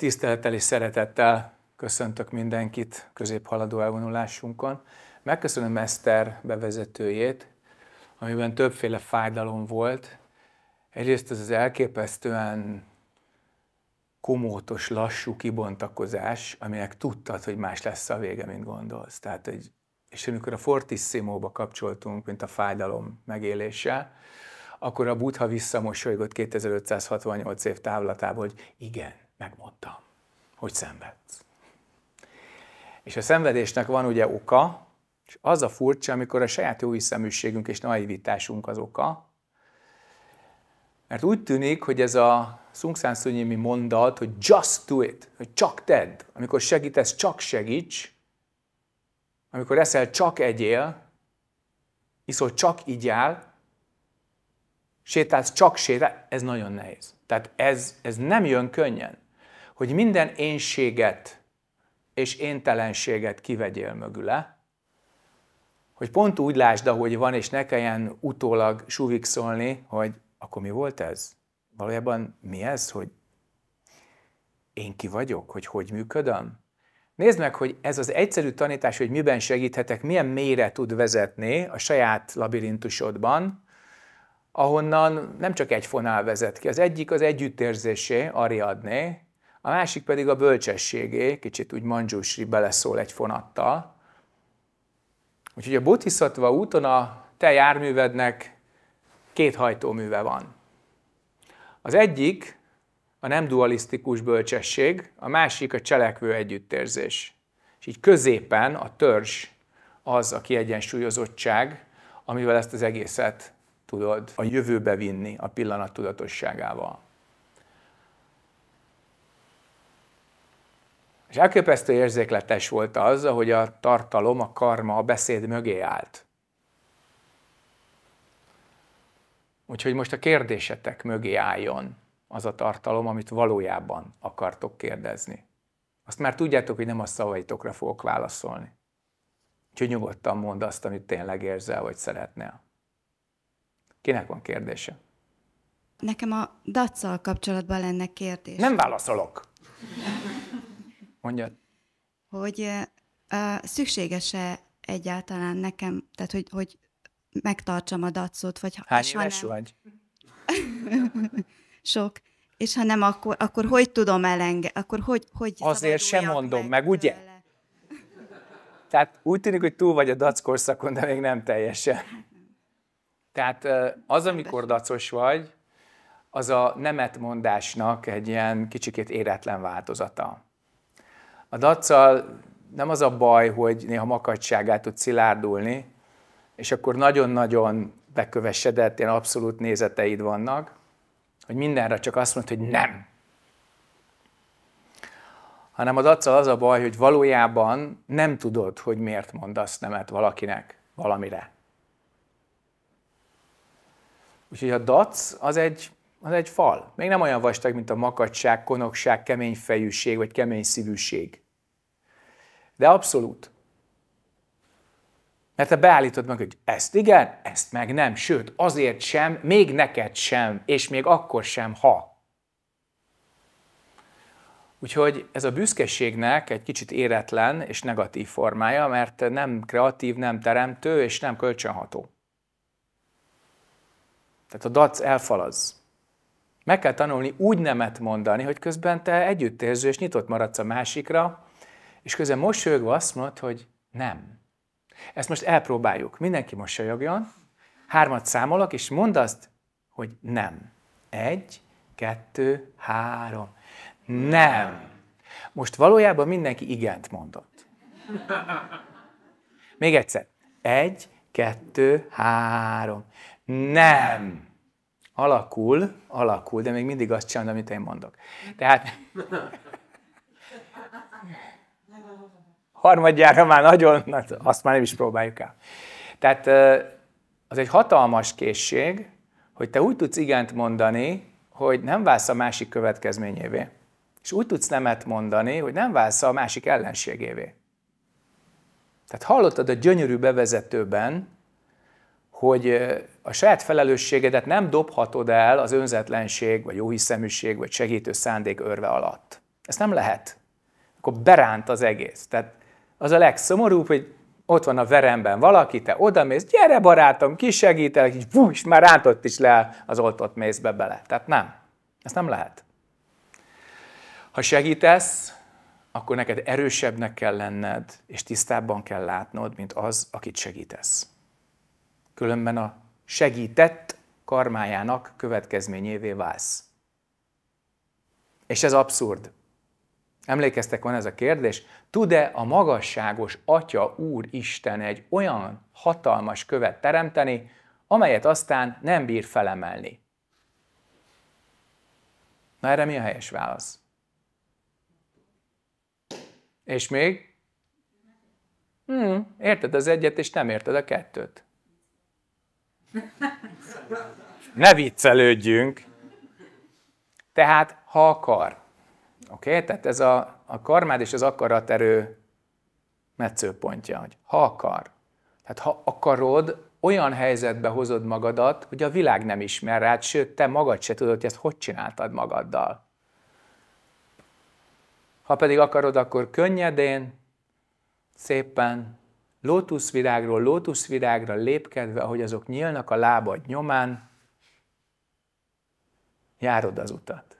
Tisztelettel és szeretettel köszöntök mindenkit középhaladó elvonulásunkon. Megköszönöm Eszter bevezetőjét, amiben többféle fájdalom volt. Egyrészt ez az elképesztően komótos, lassú kibontakozás, aminek tudtad, hogy más lesz a vége, mint gondolsz. Tehát, hogy, és amikor a fortissimo kapcsoltunk, mint a fájdalom megélése, akkor a Buddha visszamosolygott 2568 év távlatából, hogy igen, megmondtam, hogy szenvedsz. És a szenvedésnek van ugye oka, és az a furcsa, amikor a saját jó hiszeműségünk és naivitásunk az oka, mert úgy tűnik, hogy ez a Sung San Sunyimi mondat, hogy just do it, hogy csak tedd, amikor segítesz, csak segíts, amikor eszel, csak egyél, iszol, csak igyál, sétálsz, csak sétál, ez nagyon nehéz. Tehát ez, ez nem jön könnyen hogy minden énséget és éntelenséget kivegyél mögüle, hogy pont úgy lásd, ahogy van, és ne kelljen utólag suvikszolni, hogy akkor mi volt ez? Valójában mi ez, hogy én ki vagyok, hogy hogy működöm? Nézd meg, hogy ez az egyszerű tanítás, hogy miben segíthetek, milyen mélyre tud vezetni a saját labirintusodban, ahonnan nem csak egy fonál vezet ki. Az egyik az együttérzésé, Ariadné, a másik pedig a bölcsességé, kicsit úgy Manjusri beleszól egy fonattal. Úgyhogy a Bodhisattva úton a te járművednek két hajtóműve van. Az egyik a nem dualisztikus bölcsesség, a másik a cselekvő együttérzés. És így középen a törzs az a kiegyensúlyozottság, amivel ezt az egészet tudod a jövőbe vinni a pillanat tudatosságával. És elképesztő érzékletes volt az, hogy a tartalom, a karma, a beszéd mögé állt. Úgyhogy most a kérdésetek mögé álljon az a tartalom, amit valójában akartok kérdezni. Azt már tudjátok, hogy nem a szavaitokra fogok válaszolni. Úgyhogy nyugodtan mondd azt, amit tényleg érzel, vagy szeretnél. Kinek van kérdése? Nekem a dacsal kapcsolatban lenne kérdés. Nem válaszolok. Mondjad. Hogy uh, szükséges-e egyáltalán nekem, tehát hogy, hogy megtartsam a dacot, vagy Hány éves nem... vagy? Sok. És ha nem, akkor, akkor hogy tudom elenge? Akkor hogy, hogy Azért sem mondom meg, meg ugye? Tehát úgy tűnik, hogy túl vagy a dac korszakon, de még nem teljesen. Tehát az, amikor dacos vagy, az a nemetmondásnak egy ilyen kicsikét éretlen változata. A dacsal nem az a baj, hogy néha makadságát tud szilárdulni, és akkor nagyon-nagyon bekövesedett, ilyen abszolút nézeteid vannak, hogy mindenre csak azt mondod, hogy nem. Hanem a dacsal az a baj, hogy valójában nem tudod, hogy miért mondasz nemet valakinek, valamire. Úgyhogy a dac az egy, az egy fal. Még nem olyan vastag, mint a makadság, konokság, kemény fejűség vagy kemény szívűség. De abszolút. Mert te beállítod meg, hogy ezt igen, ezt meg nem, sőt, azért sem, még neked sem, és még akkor sem, ha. Úgyhogy ez a büszkeségnek egy kicsit éretlen és negatív formája, mert nem kreatív, nem teremtő és nem kölcsönható. Tehát a dac elfalaz. Meg kell tanulni úgy nemet mondani, hogy közben te együttérző és nyitott maradsz a másikra, és közben mosolyogva azt mondod, hogy nem. Ezt most elpróbáljuk. Mindenki mosolyogjon, hármat számolok, és mondd azt, hogy nem. Egy, kettő, három. Nem. Most valójában mindenki igent mondott. Még egyszer. Egy, kettő, három. Nem. Alakul, alakul, de még mindig azt csinálom, amit én mondok. Tehát harmadjára már nagyon, azt már nem is próbáljuk el. Tehát az egy hatalmas készség, hogy te úgy tudsz igent mondani, hogy nem válsz a másik következményévé. És úgy tudsz nemet mondani, hogy nem válsz a másik ellenségévé. Tehát hallottad a gyönyörű bevezetőben, hogy a saját felelősségedet nem dobhatod el az önzetlenség, vagy jóhiszeműség, vagy segítő szándék örve alatt. Ezt nem lehet. Akkor beránt az egész. Tehát az a legszomorúbb, hogy ott van a veremben valaki, te odamész, gyere barátom, kisegítelek, és fú, és már rántott is le az oltott mézbe bele. Tehát nem. Ezt nem lehet. Ha segítesz, akkor neked erősebbnek kell lenned, és tisztábban kell látnod, mint az, akit segítesz. Különben a segített karmájának következményévé válsz. És ez abszurd. Emlékeztek, van ez a kérdés? Tud-e a magasságos Atya Úr Isten egy olyan hatalmas követ teremteni, amelyet aztán nem bír felemelni? Na erre mi a helyes válasz? És még? Hmm, érted az egyet, és nem érted a kettőt. Ne viccelődjünk. Tehát, ha akar. Oké? Okay? Tehát ez a, a karmád és az akaraterő metszőpontja, hogy ha akar. Tehát ha akarod, olyan helyzetbe hozod magadat, hogy a világ nem ismer rád, sőt, te magad se tudod, hogy ezt hogy csináltad magaddal. Ha pedig akarod, akkor könnyedén, szépen, lótuszvirágról lótuszvirágra lépkedve, ahogy azok nyílnak a lábad nyomán, járod az utat.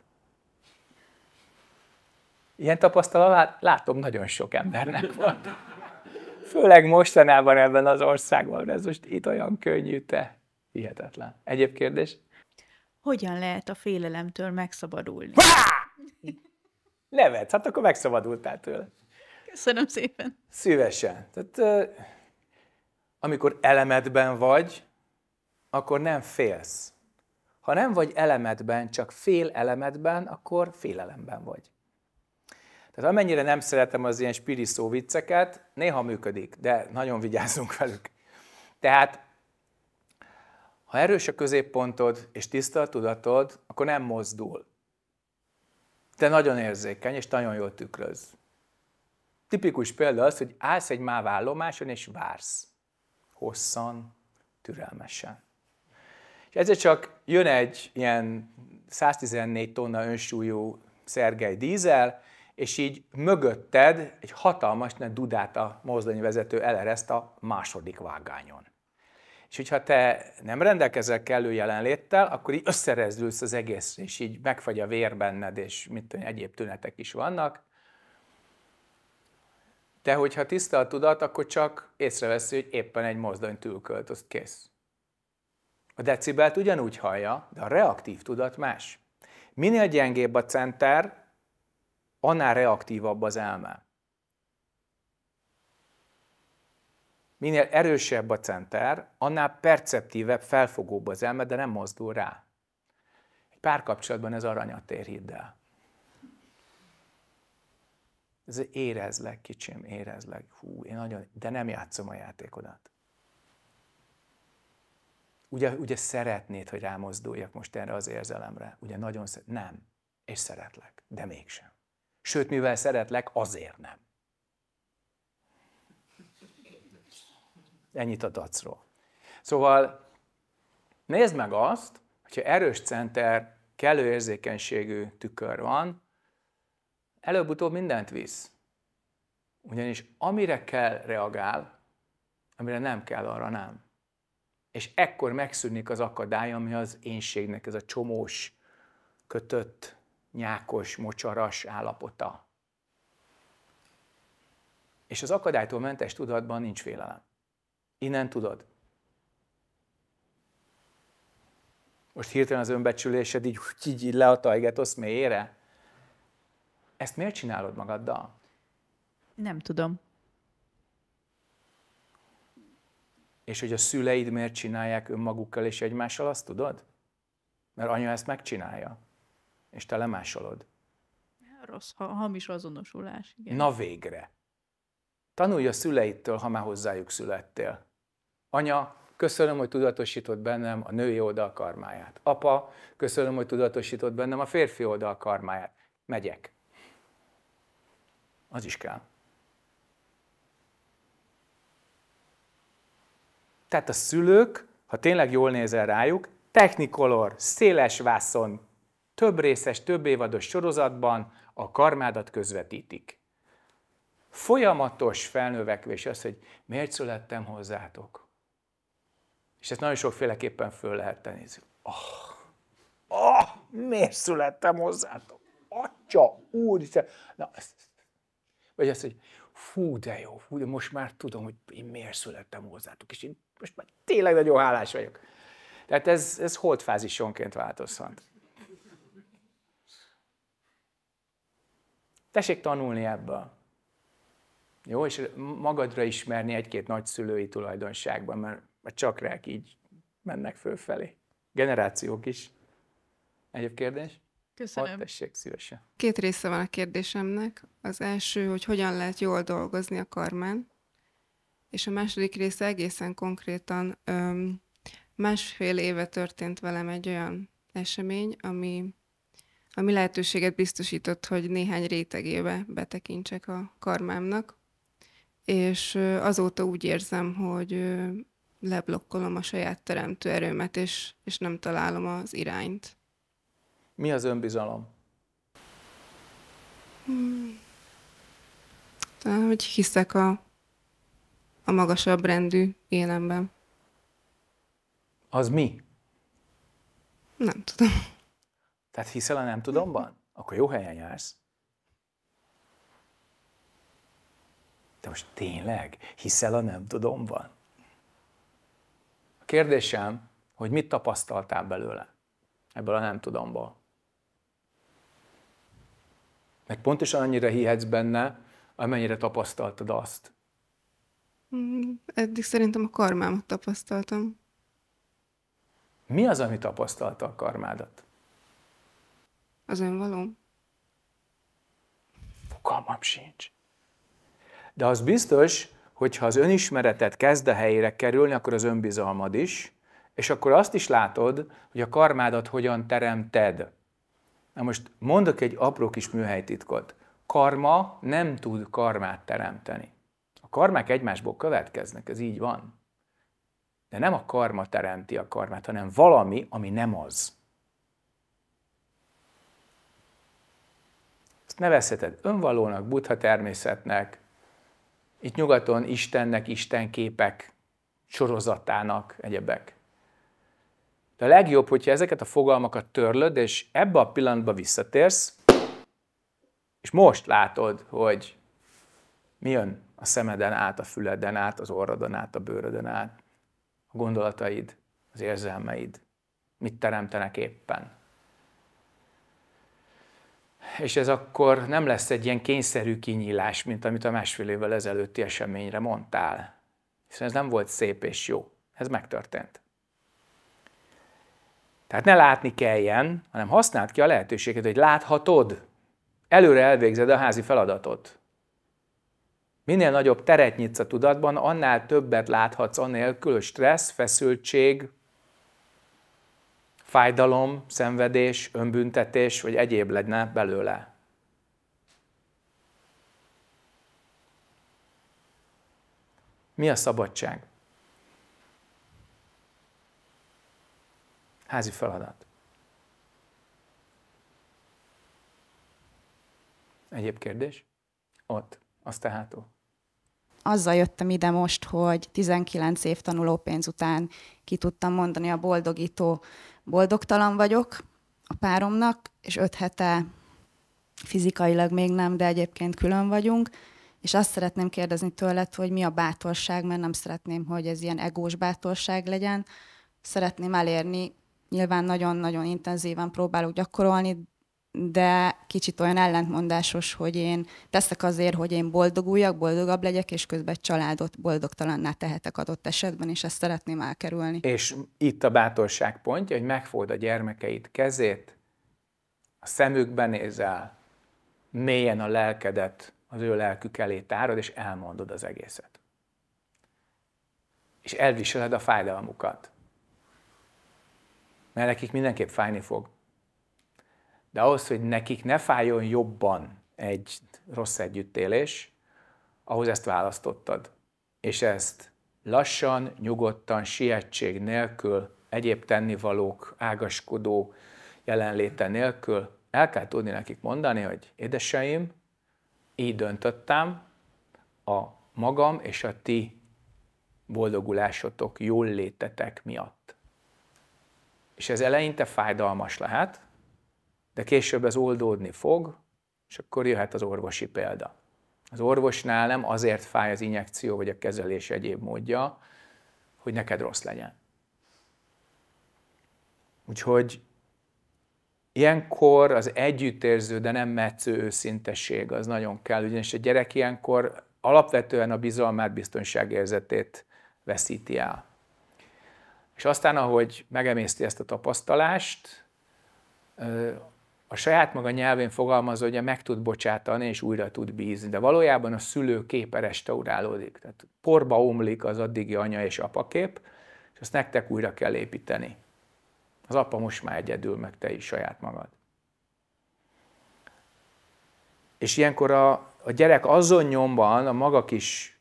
Ilyen tapasztalat látom nagyon sok embernek van. Főleg mostanában ebben az országban, ez most itt olyan könnyű, te. Hihetetlen. Egyéb kérdés? Hogyan lehet a félelemtől megszabadulni? Nevetsz, hát akkor megszabadultál tőle. Köszönöm szépen. Szívesen. Tehát, amikor elemedben vagy, akkor nem félsz. Ha nem vagy elemedben, csak fél elemedben, akkor félelemben vagy. Tehát amennyire nem szeretem az ilyen spiriszó vicceket, néha működik, de nagyon vigyázzunk velük. Tehát, ha erős a középpontod és tiszta a tudatod, akkor nem mozdul. Te nagyon érzékeny, és nagyon jól tükröz. Tipikus példa az, hogy állsz egy máv állomáson, és vársz. Hosszan, türelmesen. És ezzel csak jön egy ilyen 114 tonna önsúlyú Szergej dízel, és így mögötted egy hatalmas ne dudát a mozdonyvezető elereszt a második vágányon. És hogyha te nem rendelkezel kellő jelenléttel, akkor így összerezdülsz az egész, és így megfagy a vér benned, és mit tudom, egyéb tünetek is vannak. De hogyha tiszta a tudat, akkor csak észreveszi, hogy éppen egy mozdony tülkölt, azt kész. A decibelt ugyanúgy hallja, de a reaktív tudat más. Minél gyengébb a center, annál reaktívabb az elme. Minél erősebb a center, annál perceptívebb, felfogóbb az elme, de nem mozdul rá. Egy párkapcsolatban ez aranyat ér, hidd el. Ez érezlek, kicsim, érezlek. Hú, én nagyon, de nem játszom a játékodat. Ugye, ugye szeretnéd, hogy rámozduljak most erre az érzelemre. Ugye nagyon szeret, nem. És szeretlek, de mégsem. Sőt, mivel szeretlek, azért nem. Ennyit a dacról. Szóval nézd meg azt, hogyha erős center, kellő érzékenységű tükör van, előbb-utóbb mindent visz. Ugyanis amire kell reagál, amire nem kell, arra nem. És ekkor megszűnik az akadály, ami az énségnek ez a csomós, kötött, nyákos, mocsaras állapota. És az akadálytól mentes tudatban nincs félelem. Innen tudod. Most hirtelen az önbecsülésed így, így, így le a tajgetosz mélyére. Ezt miért csinálod magaddal? Nem tudom. És hogy a szüleid miért csinálják önmagukkal és egymással, azt tudod? Mert anya ezt megcsinálja. És te lemásolod. Rossz, ha, hamis azonosulás. Igen. Na végre. Tanulj a szüleitől, ha már hozzájuk születtél. Anya, köszönöm, hogy tudatosított bennem a női oldal karmáját. Apa, köszönöm, hogy tudatosított bennem a férfi oldal karmáját. Megyek. Az is kell. Tehát a szülők, ha tényleg jól nézel rájuk, technikolor, széles vászon, több részes, több évados sorozatban a karmádat közvetítik. Folyamatos felnövekvés az, hogy miért születtem hozzátok. És ezt nagyon sokféleképpen föl lehet tenni. Oh, oh, miért születtem hozzátok? Atya, úristen! Na, vagy azt, hogy fú, de jó, fú, de most már tudom, hogy én miért születtem hozzátok, és én most már tényleg nagyon hálás vagyok. Tehát ez, ez holdfázisonként változhat. Tessék tanulni ebből. Jó, és magadra ismerni egy-két nagyszülői tulajdonságban, mert, csak rák így mennek fölfelé. Generációk is. Egyéb kérdés? Köszönöm. Hadd tessék szívesen. Két része van a kérdésemnek. Az első, hogy hogyan lehet jól dolgozni a karmán, és a második része egészen konkrétan öm, másfél éve történt velem egy olyan esemény, ami, ami lehetőséget biztosított, hogy néhány rétegébe betekintsek a karmámnak, és azóta úgy érzem, hogy leblokkolom a saját teremtő erőmet, és, és nem találom az irányt. Mi az önbizalom? Hmm. Talán, hogy hiszek a, a magasabb rendű élemben. Az mi? Nem tudom. Tehát hiszel a nem tudomban? Akkor jó helyen jársz. De most tényleg hiszel a nem tudomban? A kérdésem, hogy mit tapasztaltál belőle ebből a nem tudomból? Meg pontosan annyira hihetsz benne, amennyire tapasztaltad azt. Mm, eddig szerintem a karmámat tapasztaltam. Mi az, ami tapasztalta a karmádat? Az önvalóm. Fogalmam sincs. De az biztos, hogy ha az önismeretet kezd a helyére kerülni, akkor az önbizalmad is, és akkor azt is látod, hogy a karmádat hogyan teremted. Na most mondok egy apró kis műhelytitkot. Karma nem tud karmát teremteni. A karmák egymásból következnek, ez így van. De nem a karma teremti a karmát, hanem valami, ami nem az. Nevezheted önvalónak, buddha természetnek, itt nyugaton Istennek, Istenképek sorozatának, egyebek. De a legjobb, hogyha ezeket a fogalmakat törlöd, és ebbe a pillanatba visszatérsz, és most látod, hogy mi jön a szemeden át, a füleden át, az orrodon át, a bőrödön át, a gondolataid, az érzelmeid, mit teremtenek éppen. És ez akkor nem lesz egy ilyen kényszerű kinyílás, mint amit a másfél évvel ezelőtti eseményre mondtál. Hiszen ez nem volt szép és jó. Ez megtörtént. Tehát ne látni kelljen, hanem használd ki a lehetőséget, hogy láthatod. Előre elvégzed a házi feladatot. Minél nagyobb teret nyitsz a tudatban, annál többet láthatsz annélkül, hogy stressz, feszültség, fájdalom, szenvedés, önbüntetés, vagy egyéb lenne belőle. Mi a szabadság? Házi feladat. Egyéb kérdés? Ott, azt hátul. Azzal jöttem ide most, hogy 19 év tanulópénz után ki tudtam mondani a boldogító boldogtalan vagyok a páromnak, és öt hete fizikailag még nem, de egyébként külön vagyunk, és azt szeretném kérdezni tőled, hogy mi a bátorság, mert nem szeretném, hogy ez ilyen egós bátorság legyen. Szeretném elérni nyilván nagyon-nagyon intenzíven próbálok gyakorolni, de kicsit olyan ellentmondásos, hogy én teszek azért, hogy én boldoguljak, boldogabb legyek, és közben családot boldogtalanná tehetek adott esetben, és ezt szeretném elkerülni. És itt a bátorság pontja, hogy megfogd a gyermekeid kezét, a szemükbe nézel, mélyen a lelkedet az ő lelkük elé tárod, és elmondod az egészet. És elviseled a fájdalmukat mert nekik mindenképp fájni fog. De ahhoz, hogy nekik ne fájjon jobban egy rossz együttélés, ahhoz ezt választottad. És ezt lassan, nyugodtan, sietség nélkül, egyéb tennivalók, ágaskodó jelenléte nélkül el kell tudni nekik mondani, hogy édeseim, így döntöttem, a magam és a ti boldogulásotok, jól létetek miatt. És ez eleinte fájdalmas lehet, de később ez oldódni fog, és akkor jöhet az orvosi példa. Az orvosnál nem azért fáj az injekció vagy a kezelés egyéb módja, hogy neked rossz legyen. Úgyhogy ilyenkor az együttérző, de nem metsző őszintesség az nagyon kell, ugyanis a gyerek ilyenkor alapvetően a bizalmát, biztonságérzetét veszíti el. És aztán, ahogy megemészti ezt a tapasztalást, a saját maga nyelvén fogalmazza, hogy meg tud bocsátani, és újra tud bízni. De valójában a szülő képe restaurálódik. Tehát porba omlik az addigi anya és apakép, és azt nektek újra kell építeni. Az apa most már egyedül, meg te is saját magad. És ilyenkor a, a gyerek azon nyomban a maga kis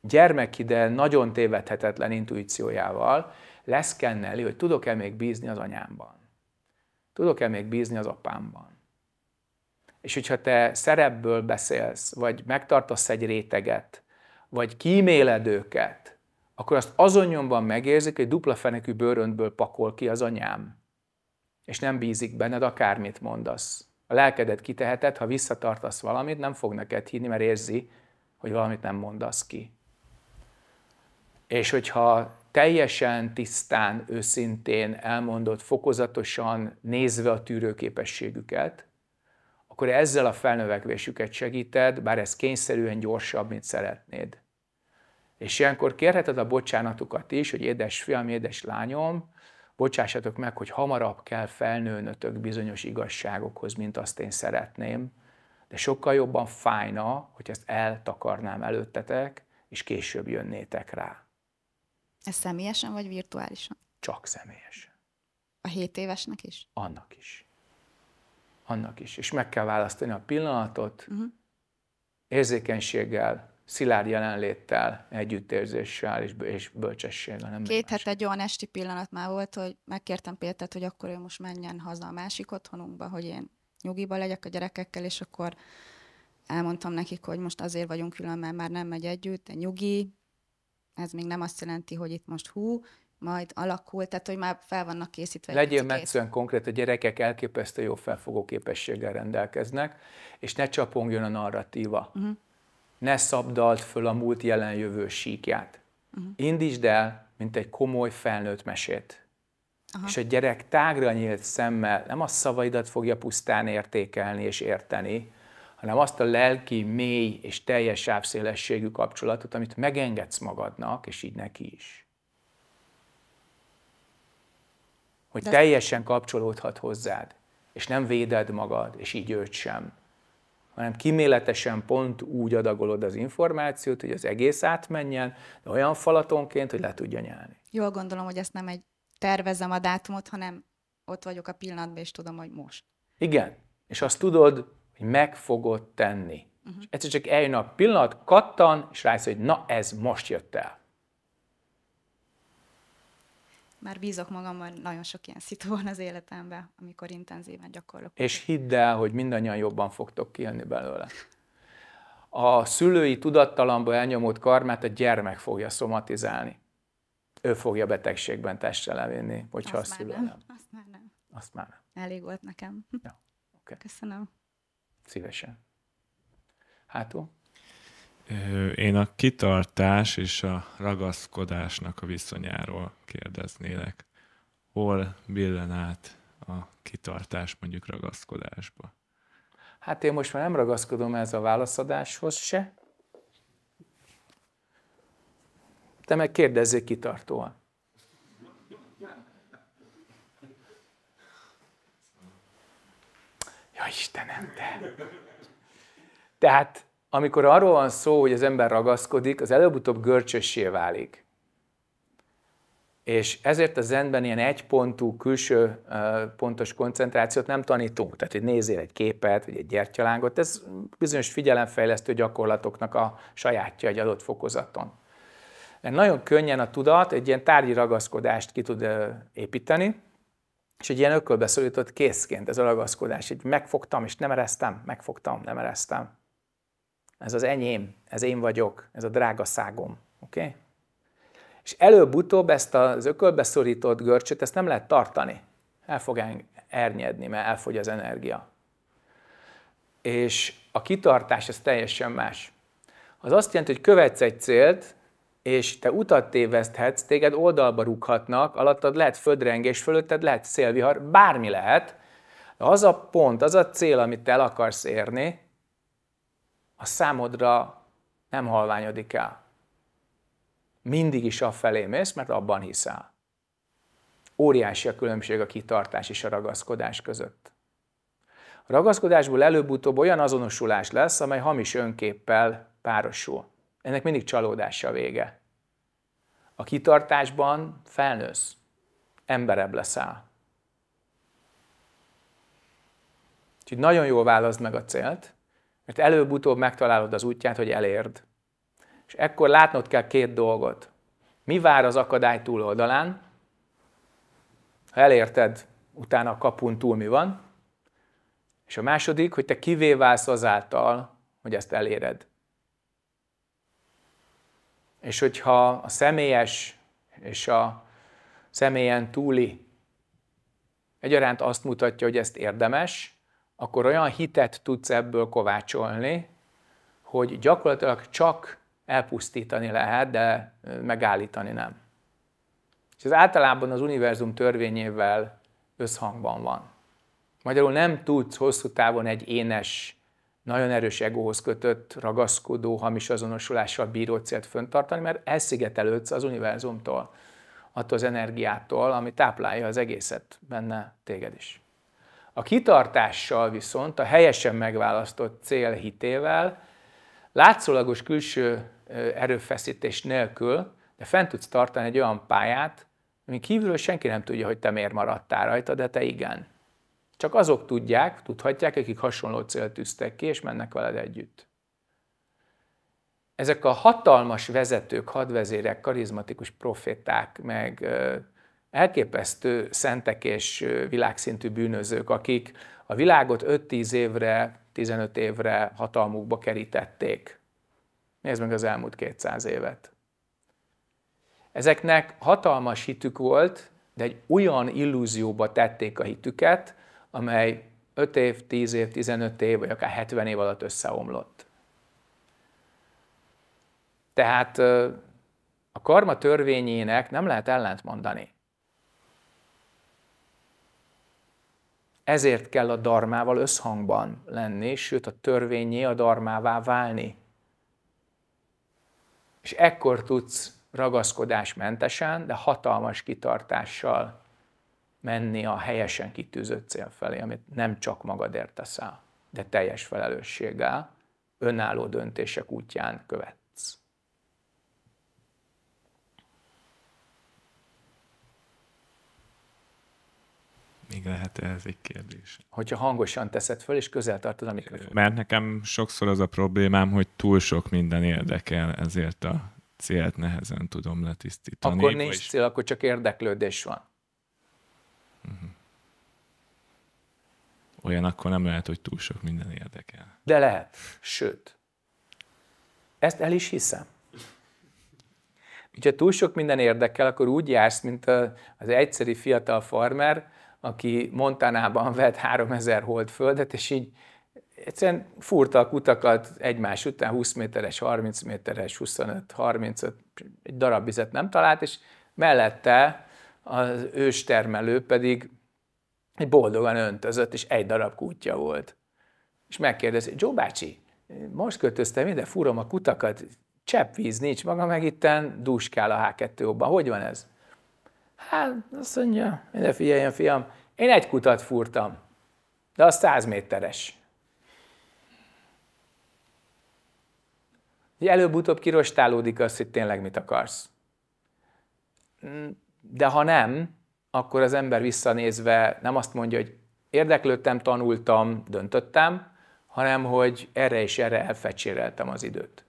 gyermeki, nagyon tévedhetetlen intuíciójával leszkenneli, hogy tudok-e még bízni az anyámban. Tudok-e még bízni az apámban. És hogyha te szerepből beszélsz, vagy megtartasz egy réteget, vagy kíméled őket, akkor azt azon nyomban megérzik, hogy dupla fenekű bőröntből pakol ki az anyám. És nem bízik benned, akármit mondasz. A lelkedet kiteheted, ha visszatartasz valamit, nem fog neked hinni, mert érzi, hogy valamit nem mondasz ki. És hogyha teljesen tisztán, őszintén elmondott, fokozatosan nézve a tűrőképességüket, akkor ezzel a felnövekvésüket segíted, bár ez kényszerűen gyorsabb, mint szeretnéd. És ilyenkor kérheted a bocsánatukat is, hogy édes fiam, édes lányom, bocsássatok meg, hogy hamarabb kell felnőnötök bizonyos igazságokhoz, mint azt én szeretném, de sokkal jobban fájna, hogy ezt eltakarnám előttetek, és később jönnétek rá. Ez személyesen vagy virtuálisan? Csak személyesen. A 7 évesnek is? Annak is. Annak is. És meg kell választani a pillanatot, uh-huh. érzékenységgel, szilárd jelenléttel, együttérzéssel és, és bölcsességgel. Nem Két hete egy olyan esti pillanat már volt, hogy megkértem Pétert, hogy akkor ő most menjen haza a másik otthonunkba, hogy én nyugiba legyek a gyerekekkel, és akkor elmondtam nekik, hogy most azért vagyunk külön, mert már nem megy együtt, de nyugi, ez még nem azt jelenti, hogy itt most hú, majd alakul, tehát hogy már fel vannak készítve. Legyél megszerűen konkrét, a gyerekek elképesztő jó felfogó képességgel rendelkeznek, és ne csapongjon a narratíva. Uh-huh. Ne szabdalt föl a múlt jelen jövő síkját. Uh-huh. Indítsd el, mint egy komoly felnőtt mesét. Aha. És a gyerek tágra nyílt szemmel nem a szavaidat fogja pusztán értékelni és érteni, hanem azt a lelki, mély és teljes sávszélességű kapcsolatot, amit megengedsz magadnak, és így neki is. Hogy De... teljesen kapcsolódhat hozzád, és nem véded magad, és így őt sem, hanem kiméletesen pont úgy adagolod az információt, hogy az egész átmenjen, de olyan falatonként, hogy le tudja nyelni. Jól gondolom, hogy ezt nem egy tervezem a dátumot, hanem ott vagyok a pillanatban, és tudom, hogy most. Igen, és azt tudod, hogy meg fogod tenni. Uh-huh. És egyszer csak eljön a pillanat, kattan, és rájössz, hogy na ez most jött el. Már bízok magamban, nagyon sok ilyen szitu van az életemben, amikor intenzíven gyakorlok. És hidd el, hogy mindannyian jobban fogtok kijönni belőle. A szülői tudattalamba elnyomott karmát a gyermek fogja szomatizálni. Ő fogja betegségben testre levinni, hogyha Azt a szülő nem. nem. Azt már nem. Azt már nem. Elég volt nekem. Ja. Okay. Köszönöm. Szívesen. Hátul? Én a kitartás és a ragaszkodásnak a viszonyáról kérdeznélek. Hol billen át a kitartás mondjuk ragaszkodásba? Hát én most már nem ragaszkodom ez a válaszadáshoz se. Te meg kérdezzék kitartóan. Ja Istenem, te! Tehát amikor arról van szó, hogy az ember ragaszkodik, az előbb-utóbb görcsössé válik. És ezért a zenben ilyen egypontú, külső pontos koncentrációt nem tanítunk. Tehát, hogy nézzél egy képet, vagy egy gyertyalángot, ez bizonyos figyelemfejlesztő gyakorlatoknak a sajátja egy adott fokozaton. Mert nagyon könnyen a tudat egy ilyen tárgyi ragaszkodást ki tud építeni, És egy ilyen ökölbeszorított készként ez a ragaszkodás. Így megfogtam, és nem ereztem, megfogtam, nem ereztem. Ez az enyém, ez én vagyok, ez a drága szágom. Oké? Okay? És előbb-utóbb ezt az ökölbeszorított görcsöt, ezt nem lehet tartani. El fog ernyedni, mert elfogy az energia. És a kitartás, ez teljesen más. Az azt jelenti, hogy követsz egy célt, és te utat téveszthetsz, téged oldalba rúghatnak, alattad lehet földrengés, fölötted lehet szélvihar, bármi lehet, de az a pont, az a cél, amit te el akarsz érni, a számodra nem halványodik el. Mindig is afelé mész, mert abban hiszel. Óriási a különbség a kitartás és a ragaszkodás között. A ragaszkodásból előbb-utóbb olyan azonosulás lesz, amely hamis önképpel párosul. Ennek mindig csalódása vége. A kitartásban felnősz, emberebb leszel. Úgyhogy nagyon jól válaszd meg a célt, mert előbb-utóbb megtalálod az útját, hogy elérd. És ekkor látnod kell két dolgot. Mi vár az akadály túloldalán? Ha elérted, utána a kapun túl mi van? És a második, hogy te kivé válsz azáltal, hogy ezt eléred. És hogyha a személyes és a személyen túli egyaránt azt mutatja, hogy ezt érdemes, akkor olyan hitet tudsz ebből kovácsolni, hogy gyakorlatilag csak elpusztítani lehet, de megállítani nem. És ez általában az univerzum törvényével összhangban van. Magyarul nem tudsz hosszú távon egy énes nagyon erős egóhoz kötött, ragaszkodó, hamis azonosulással bíró célt föntartani, mert elszigetelődsz az univerzumtól, attól az energiától, ami táplálja az egészet benne téged is. A kitartással viszont, a helyesen megválasztott cél hitével, látszólagos külső erőfeszítés nélkül, de fent tudsz tartani egy olyan pályát, ami kívülről senki nem tudja, hogy te miért maradtál rajta, de te igen. Csak azok tudják, tudhatják, akik hasonló célt tűztek ki, és mennek veled együtt. Ezek a hatalmas vezetők, hadvezérek, karizmatikus proféták, meg elképesztő szentek és világszintű bűnözők, akik a világot 5-10 évre, 15 évre hatalmukba kerítették. Nézd meg az elmúlt 200 évet. Ezeknek hatalmas hitük volt, de egy olyan illúzióba tették a hitüket, amely 5 év, 10 év, 15 év, vagy akár 70 év alatt összeomlott. Tehát a karma törvényének nem lehet ellent mondani. Ezért kell a darmával összhangban lenni, sőt a törvényé a darmává válni. És ekkor tudsz ragaszkodásmentesen, de hatalmas kitartással menni a helyesen kitűzött cél felé, amit nem csak magadért teszel, de teljes felelősséggel, önálló döntések útján követsz. Még lehet ez egy kérdés. Hogyha hangosan teszed föl, és közel tartod a mikrofon. Mert nekem sokszor az a problémám, hogy túl sok minden érdekel, ezért a célt nehezen tudom letisztítani. Akkor nincs cél, akkor csak érdeklődés van. Uh-huh. Olyan akkor nem lehet, hogy túl sok minden érdekel. De lehet. Sőt. Ezt el is hiszem. Ha túl sok minden érdekel, akkor úgy jársz, mint az egyszerű fiatal farmer, aki Montanában vett 3000 földet, és így egyszerűen furta a kutakat egymás után, 20 méteres, 30 méteres, 25, 35, egy darab vizet nem talált, és mellette az őstermelő pedig boldogan öntözött, és egy darab kutya volt. És megkérdezi, Joe bácsi, most költöztem ide, furom a kutakat, csepp nincs, maga meg itten dúskál a H2-ban. Hogy van ez? Hát, azt mondja, ide figyeljen, fiam, én egy kutat furtam, de az száz méteres. Előbb-utóbb kirostálódik az, hogy tényleg mit akarsz de ha nem, akkor az ember visszanézve nem azt mondja, hogy érdeklődtem, tanultam, döntöttem, hanem hogy erre és erre elfecséreltem az időt.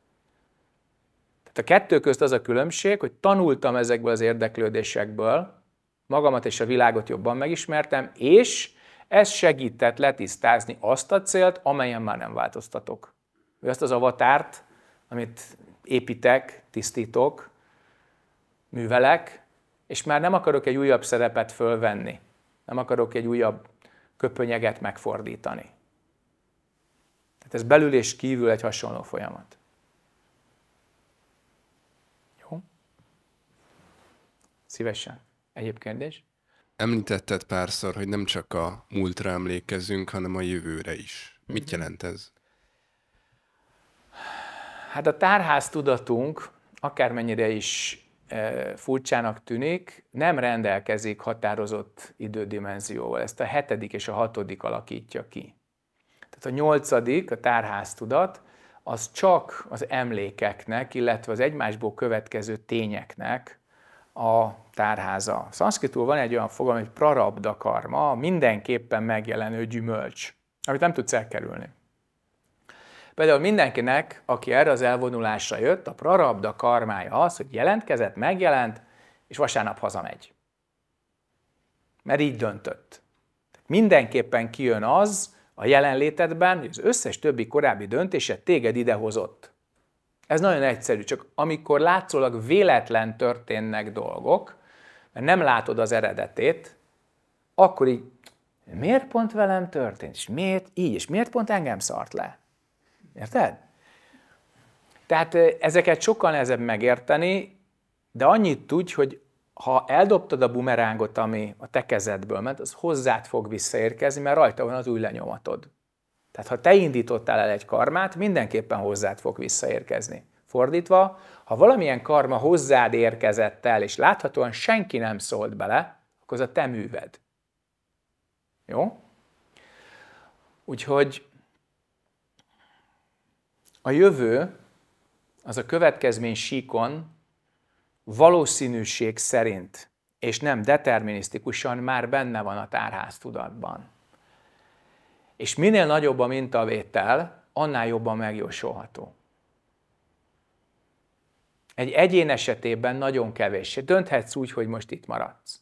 Tehát a kettő közt az a különbség, hogy tanultam ezekből az érdeklődésekből, magamat és a világot jobban megismertem, és ez segített letisztázni azt a célt, amelyen már nem változtatok. Vagy azt az avatárt, amit építek, tisztítok, művelek, és már nem akarok egy újabb szerepet fölvenni. Nem akarok egy újabb köpönyeget megfordítani. Tehát ez belül és kívül egy hasonló folyamat. Jó? Szívesen. Egyéb kérdés? Említetted párszor, hogy nem csak a múltra emlékezünk, hanem a jövőre is. Mit Mhm. jelent ez? Hát a tárház tudatunk, akármennyire is furcsának tűnik, nem rendelkezik határozott idődimenzióval. Ezt a hetedik és a hatodik alakítja ki. Tehát a nyolcadik, a tárház tudat, az csak az emlékeknek, illetve az egymásból következő tényeknek a tárháza. Szanszkritul van egy olyan fogalom, hogy prarabda karma, mindenképpen megjelenő gyümölcs, amit nem tudsz elkerülni. Például mindenkinek, aki erre az elvonulásra jött, a prarabda karmája az, hogy jelentkezett, megjelent, és vasárnap hazamegy. Mert így döntött. Mindenképpen kijön az a jelenlétedben, hogy az összes többi korábbi döntése téged idehozott. Ez nagyon egyszerű, csak amikor látszólag véletlen történnek dolgok, mert nem látod az eredetét, akkor így, miért pont velem történt, és miért így, és miért pont engem szart le? Érted? Tehát ezeket sokkal nehezebb megérteni, de annyit tudj, hogy ha eldobtad a bumerángot, ami a te kezedből ment, az hozzád fog visszaérkezni, mert rajta van az új lenyomatod. Tehát ha te indítottál el egy karmát, mindenképpen hozzád fog visszaérkezni. Fordítva, ha valamilyen karma hozzád érkezett el, és láthatóan senki nem szólt bele, akkor az a te műved. Jó? Úgyhogy a jövő az a következmény síkon valószínűség szerint, és nem determinisztikusan már benne van a tárháztudatban. És minél nagyobb a mintavétel, annál jobban megjósolható. Egy egyén esetében nagyon kevés. Dönthetsz úgy, hogy most itt maradsz.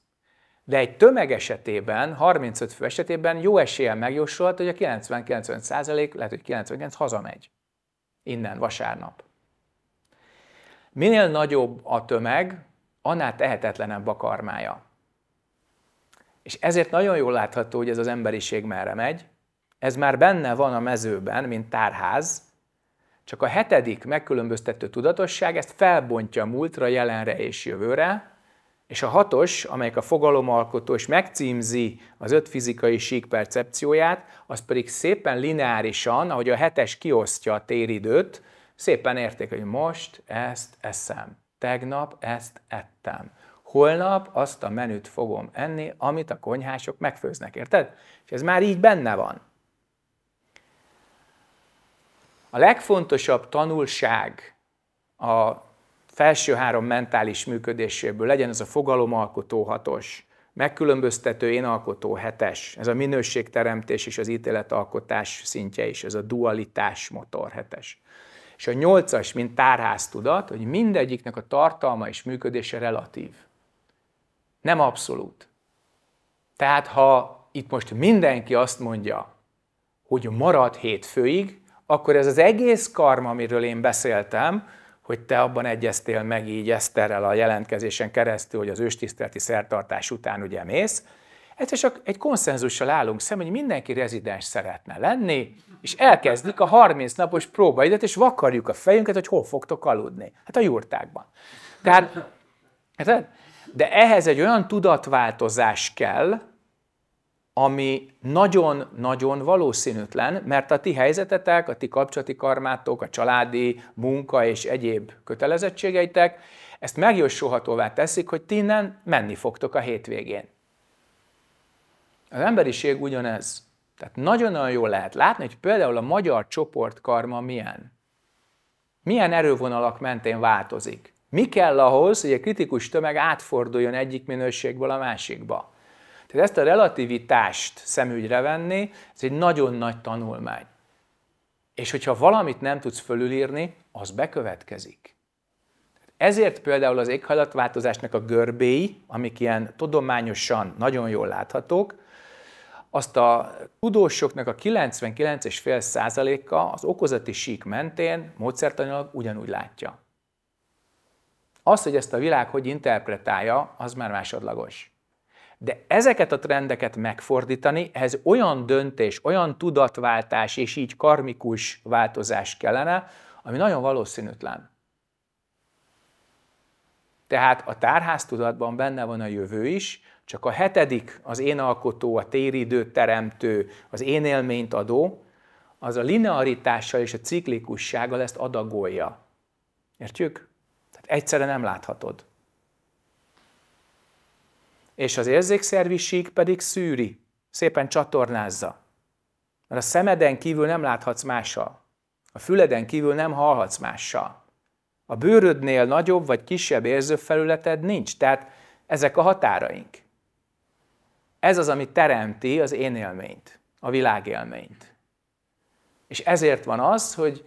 De egy tömeg esetében, 35 fő esetében jó eséllyel megjósolhat, hogy a 90-90 százalék, lehet, hogy 99 hazamegy. Innen, vasárnap. Minél nagyobb a tömeg, annál tehetetlenebb a karmája. És ezért nagyon jól látható, hogy ez az emberiség merre megy. Ez már benne van a mezőben, mint tárház, csak a hetedik megkülönböztető tudatosság ezt felbontja múltra, jelenre és jövőre, és a hatos, amelyik a fogalomalkotó és megcímzi az öt fizikai sík percepcióját, az pedig szépen lineárisan, ahogy a hetes kiosztja a téridőt, szépen érték, hogy most ezt eszem, tegnap ezt ettem, holnap azt a menüt fogom enni, amit a konyhások megfőznek, érted? És ez már így benne van. A legfontosabb tanulság a felső három mentális működéséből, legyen ez a fogalomalkotó hatos, megkülönböztető énalkotó hetes, ez a minőségteremtés és az ítéletalkotás szintje is, ez a dualitás motor hetes. És a nyolcas, mint tárháztudat, hogy mindegyiknek a tartalma és működése relatív. Nem abszolút. Tehát ha itt most mindenki azt mondja, hogy marad hétfőig, akkor ez az egész karma, amiről én beszéltem, hogy te abban egyeztél meg így Eszterrel a jelentkezésen keresztül, hogy az őstiszteleti szertartás után ugye mész, egyszer csak egy konszenzussal állunk szemben, hogy mindenki rezidens szeretne lenni, és elkezdik a 30 napos próbaidat, és vakarjuk a fejünket, hogy hol fogtok aludni. Hát a jurtákban. Tehát, de ehhez egy olyan tudatváltozás kell, ami nagyon-nagyon valószínűtlen, mert a ti helyzetetek, a ti kapcsolati karmátok, a családi munka és egyéb kötelezettségeitek ezt megjósolhatóvá teszik, hogy ti innen menni fogtok a hétvégén. Az emberiség ugyanez. Tehát nagyon-nagyon jól lehet látni, hogy például a magyar csoportkarma milyen. Milyen erővonalak mentén változik. Mi kell ahhoz, hogy a kritikus tömeg átforduljon egyik minőségből a másikba. Tehát ezt a relativitást szemügyre venni, ez egy nagyon nagy tanulmány. És hogyha valamit nem tudsz fölülírni, az bekövetkezik. Ezért például az éghajlatváltozásnak a görbéi, amik ilyen tudományosan nagyon jól láthatók, azt a tudósoknak a 99,5 százaléka az okozati sík mentén módszertanilag ugyanúgy látja. Az, hogy ezt a világ hogy interpretálja, az már másodlagos. De ezeket a trendeket megfordítani, ehhez olyan döntés, olyan tudatváltás és így karmikus változás kellene, ami nagyon valószínűtlen. Tehát a tárháztudatban benne van a jövő is, csak a hetedik, az én alkotó, a téridő teremtő, az én élményt adó, az a linearitással és a ciklikussággal ezt adagolja. Értjük? Tehát egyszerre nem láthatod. És az érzékszervi sík pedig szűri, szépen csatornázza. Mert a szemeden kívül nem láthatsz mással. A füleden kívül nem hallhatsz mással. A bőrödnél nagyobb vagy kisebb érzőfelületed nincs, tehát ezek a határaink. Ez az, ami teremti az én élményt, a világélményt. És ezért van az, hogy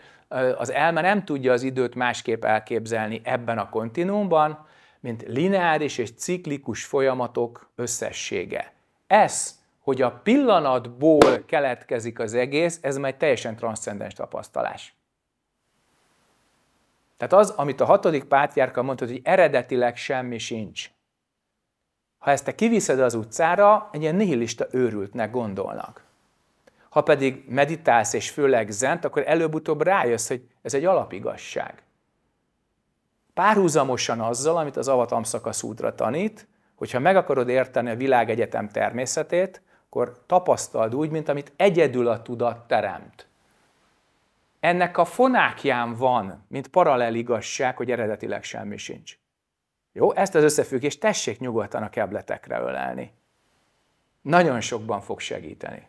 az elme nem tudja az időt másképp elképzelni ebben a kontinuumban, mint lineáris és ciklikus folyamatok összessége. Ez, hogy a pillanatból keletkezik az egész, ez már egy teljesen transzcendens tapasztalás. Tehát az, amit a hatodik pártjárka mondta, hogy eredetileg semmi sincs. Ha ezt te kiviszed az utcára, egy ilyen nihilista őrültnek gondolnak. Ha pedig meditálsz és főleg zent, akkor előbb-utóbb rájössz, hogy ez egy alapigasság. Párhuzamosan azzal, amit az Avatamszaka útra tanít, hogyha meg akarod érteni a világegyetem természetét, akkor tapasztald úgy, mint amit egyedül a tudat teremt. Ennek a fonákján van, mint paralel igazság, hogy eredetileg semmi sincs. Jó, ezt az összefüggést tessék nyugodtan a kebletekre ölelni. Nagyon sokban fog segíteni.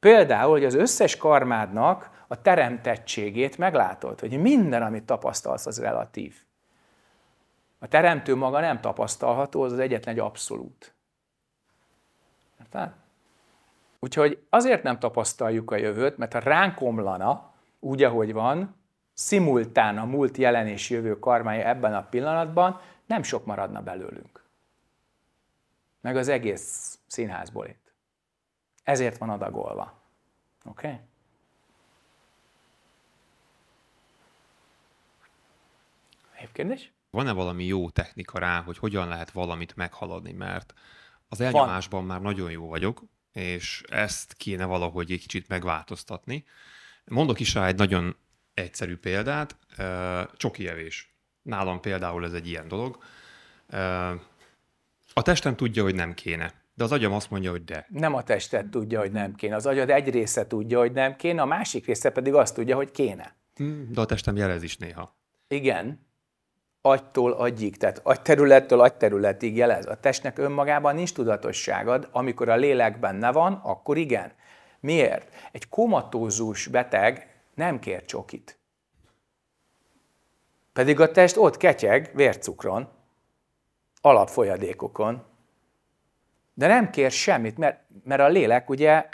Például, hogy az összes karmádnak a teremtettségét meglátod, hogy minden, amit tapasztalsz, az relatív. A teremtő maga nem tapasztalható, az az egyetlen egy abszolút. Érted? Úgyhogy azért nem tapasztaljuk a jövőt, mert ha ránk omlana, úgy, ahogy van, szimultán a múlt, jelen és jövő karmája ebben a pillanatban, nem sok maradna belőlünk. Meg az egész színházból itt. Ezért van adagolva. Oké? Okay? kérdés? Van-e valami jó technika rá, hogy hogyan lehet valamit meghaladni? Mert az elnyomásban Van. már nagyon jó vagyok, és ezt kéne valahogy egy kicsit megváltoztatni. Mondok is rá egy nagyon egyszerű példát, csoki evés. Nálam például ez egy ilyen dolog. A testem tudja, hogy nem kéne, de az agyam azt mondja, hogy de. Nem a tested tudja, hogy nem kéne. Az agyad egy része tudja, hogy nem kéne, a másik része pedig azt tudja, hogy kéne. Hm, de a testem jelez is néha. Igen, agytól agyig, tehát agyterülettől agyterületig jelez. A testnek önmagában nincs tudatosságad, amikor a lélek benne van, akkor igen. Miért? Egy komatózus beteg nem kér csokit. Pedig a test ott ketyeg vércukron, alapfolyadékokon, de nem kér semmit, mert, mert a lélek ugye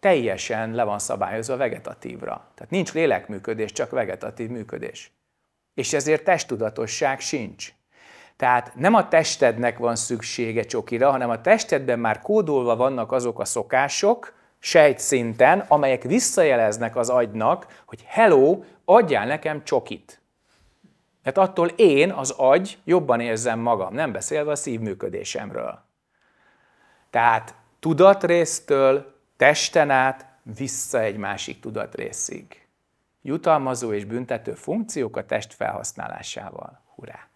teljesen le van szabályozva vegetatívra. Tehát nincs lélekműködés, csak vegetatív működés. És ezért testtudatosság sincs. Tehát nem a testednek van szüksége csokira, hanem a testedben már kódolva vannak azok a szokások, sejtszinten, amelyek visszajeleznek az agynak, hogy hello, adjál nekem csokit. Tehát attól én, az agy, jobban érzem magam, nem beszélve a szívműködésemről. Tehát tudatrésztől, testen át, vissza egy másik tudatrészig. Jutalmazó és büntető funkciók a test felhasználásával. Hurrá!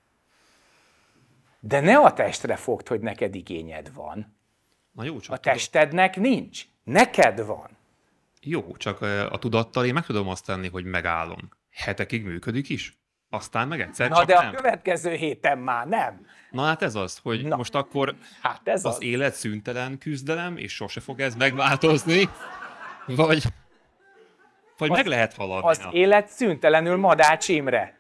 De ne a testre fogd, hogy neked igényed van. Na jó, csak a testednek tudom. nincs. Neked van. Jó, csak a tudattal én meg tudom azt tenni, hogy megállom. Hetekig működik is? Aztán meg egyszer Na csak de nem. a következő héten már nem. Na hát ez az, hogy Na, most akkor hát ez az, az élet szüntelen küzdelem, és sose fog ez megváltozni, vagy, vagy az, meg lehet haladni. Az élet szüntelenül Madács Imre.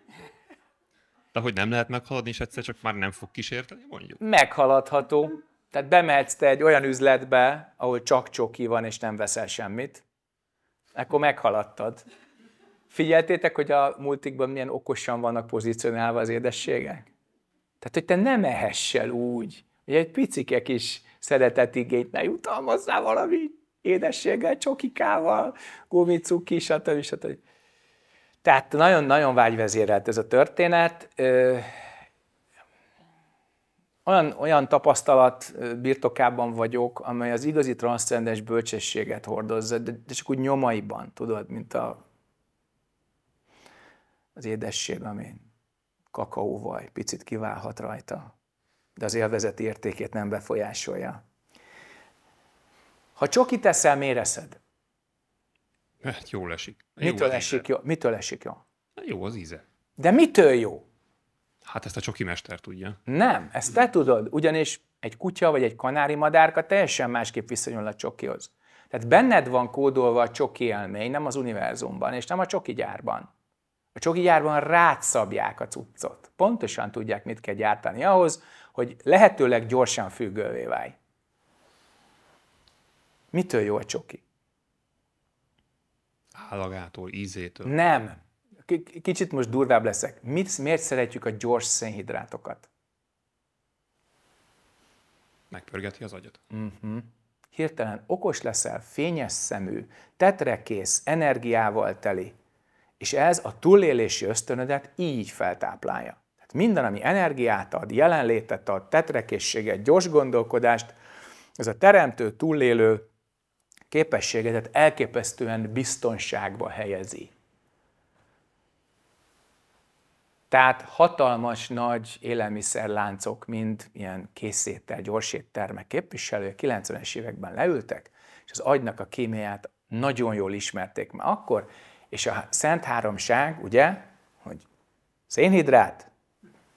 De hogy nem lehet meghaladni, és egyszer csak már nem fog kísérteni, mondjuk? Meghaladható. Tehát bemehetsz te egy olyan üzletbe, ahol csak csoki van, és nem veszel semmit, akkor meghaladtad. Figyeltétek, hogy a multikban milyen okosan vannak pozícionálva az édességek? Tehát, hogy te nem ehessel úgy, hogy egy picike kis szeretetigényt ne jutalmazzál valami édességgel, csokikával, gumicuki, stb. stb. Tehát nagyon-nagyon vágyvezérelt ez a történet. Olyan, olyan tapasztalat birtokában vagyok, amely az igazi transzcendens bölcsességet hordozza, de, csak úgy nyomaiban, tudod, mint a, az édesség, ami kakaóval picit kiválhat rajta, de az élvezeti értékét nem befolyásolja. Ha csoki teszel, miért eszed? Hát jól esik. Jó mitől esik jó? Mitől esik jó? Jó az íze. De mitől jó? Hát ezt a csoki mester tudja. Nem, ezt te tudod, ugyanis egy kutya vagy egy kanári madárka teljesen másképp viszonyul a csokihoz. Tehát benned van kódolva a csoki élmény, nem az univerzumban, és nem a csoki gyárban. A csoki gyárban rátszabják a cuccot. Pontosan tudják, mit kell gyártani ahhoz, hogy lehetőleg gyorsan függővé válj. Mitől jó a csoki? Állagától, ízétől. Nem. Kicsit most durvább leszek. Mit, miért szeretjük a gyors szénhidrátokat? Megpörgeti az agyat. Uh-huh. Hirtelen okos leszel, fényes szemű, tetrekész, energiával teli, és ez a túlélési ösztönödet így feltáplálja. Tehát minden, ami energiát ad, jelenlétet ad, tetrekészséget, gyors gondolkodást, ez a teremtő, túlélő képességedet elképesztően biztonságba helyezi. Tehát hatalmas nagy élelmiszerláncok, mint ilyen készétel, gyorséttermek képviselők 90-es években leültek, és az agynak a kémiát nagyon jól ismerték már akkor, és a Szent Háromság, ugye, hogy szénhidrát,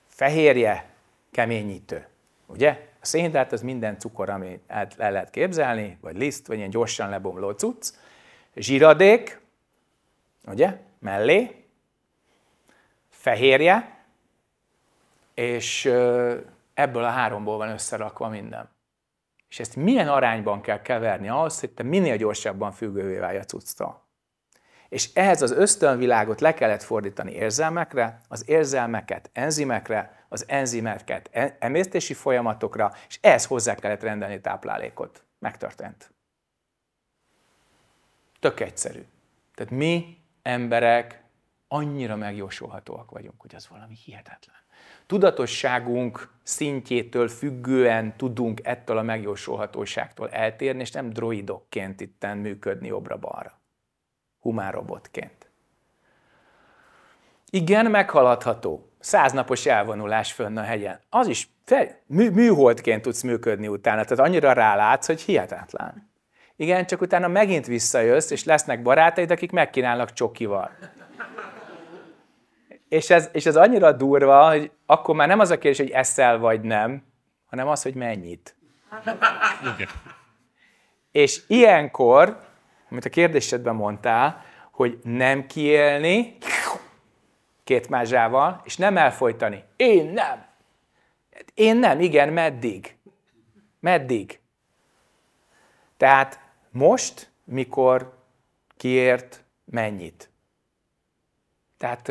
fehérje, keményítő, ugye? A szénhidrát az minden cukor, ami el, lehet képzelni, vagy liszt, vagy ilyen gyorsan lebomló cucc. Zsíradék, ugye, mellé, fehérje, és ebből a háromból van összerakva minden. És ezt milyen arányban kell keverni ahhoz, hogy te minél gyorsabban függővé válj a cucctól. És ehhez az ösztönvilágot le kellett fordítani érzelmekre, az érzelmeket enzimekre, az enzimeket e- emésztési folyamatokra, és ehhez hozzá kellett rendelni táplálékot. Megtörtént. Tök egyszerű. Tehát mi emberek annyira megjósolhatóak vagyunk, hogy az valami hihetetlen. Tudatosságunk szintjétől függően tudunk ettől a megjósolhatóságtól eltérni, és nem droidokként itten működni jobbra-balra humán robotként. Igen, meghaladható. Száznapos elvonulás fönn a hegyen. Az is fel, mű, műholdként tudsz működni utána, tehát annyira rálátsz, hogy hihetetlen. Igen, csak utána megint visszajössz, és lesznek barátaid, akik megkínálnak csokival. És ez, és ez annyira durva, hogy akkor már nem az a kérdés, hogy eszel vagy nem, hanem az, hogy mennyit. Igen. És ilyenkor amit a kérdésedben mondtál, hogy nem kiélni két mázsával, és nem elfolytani. Én nem. Én nem, igen, meddig? Meddig? Tehát most, mikor, kiért, mennyit? Tehát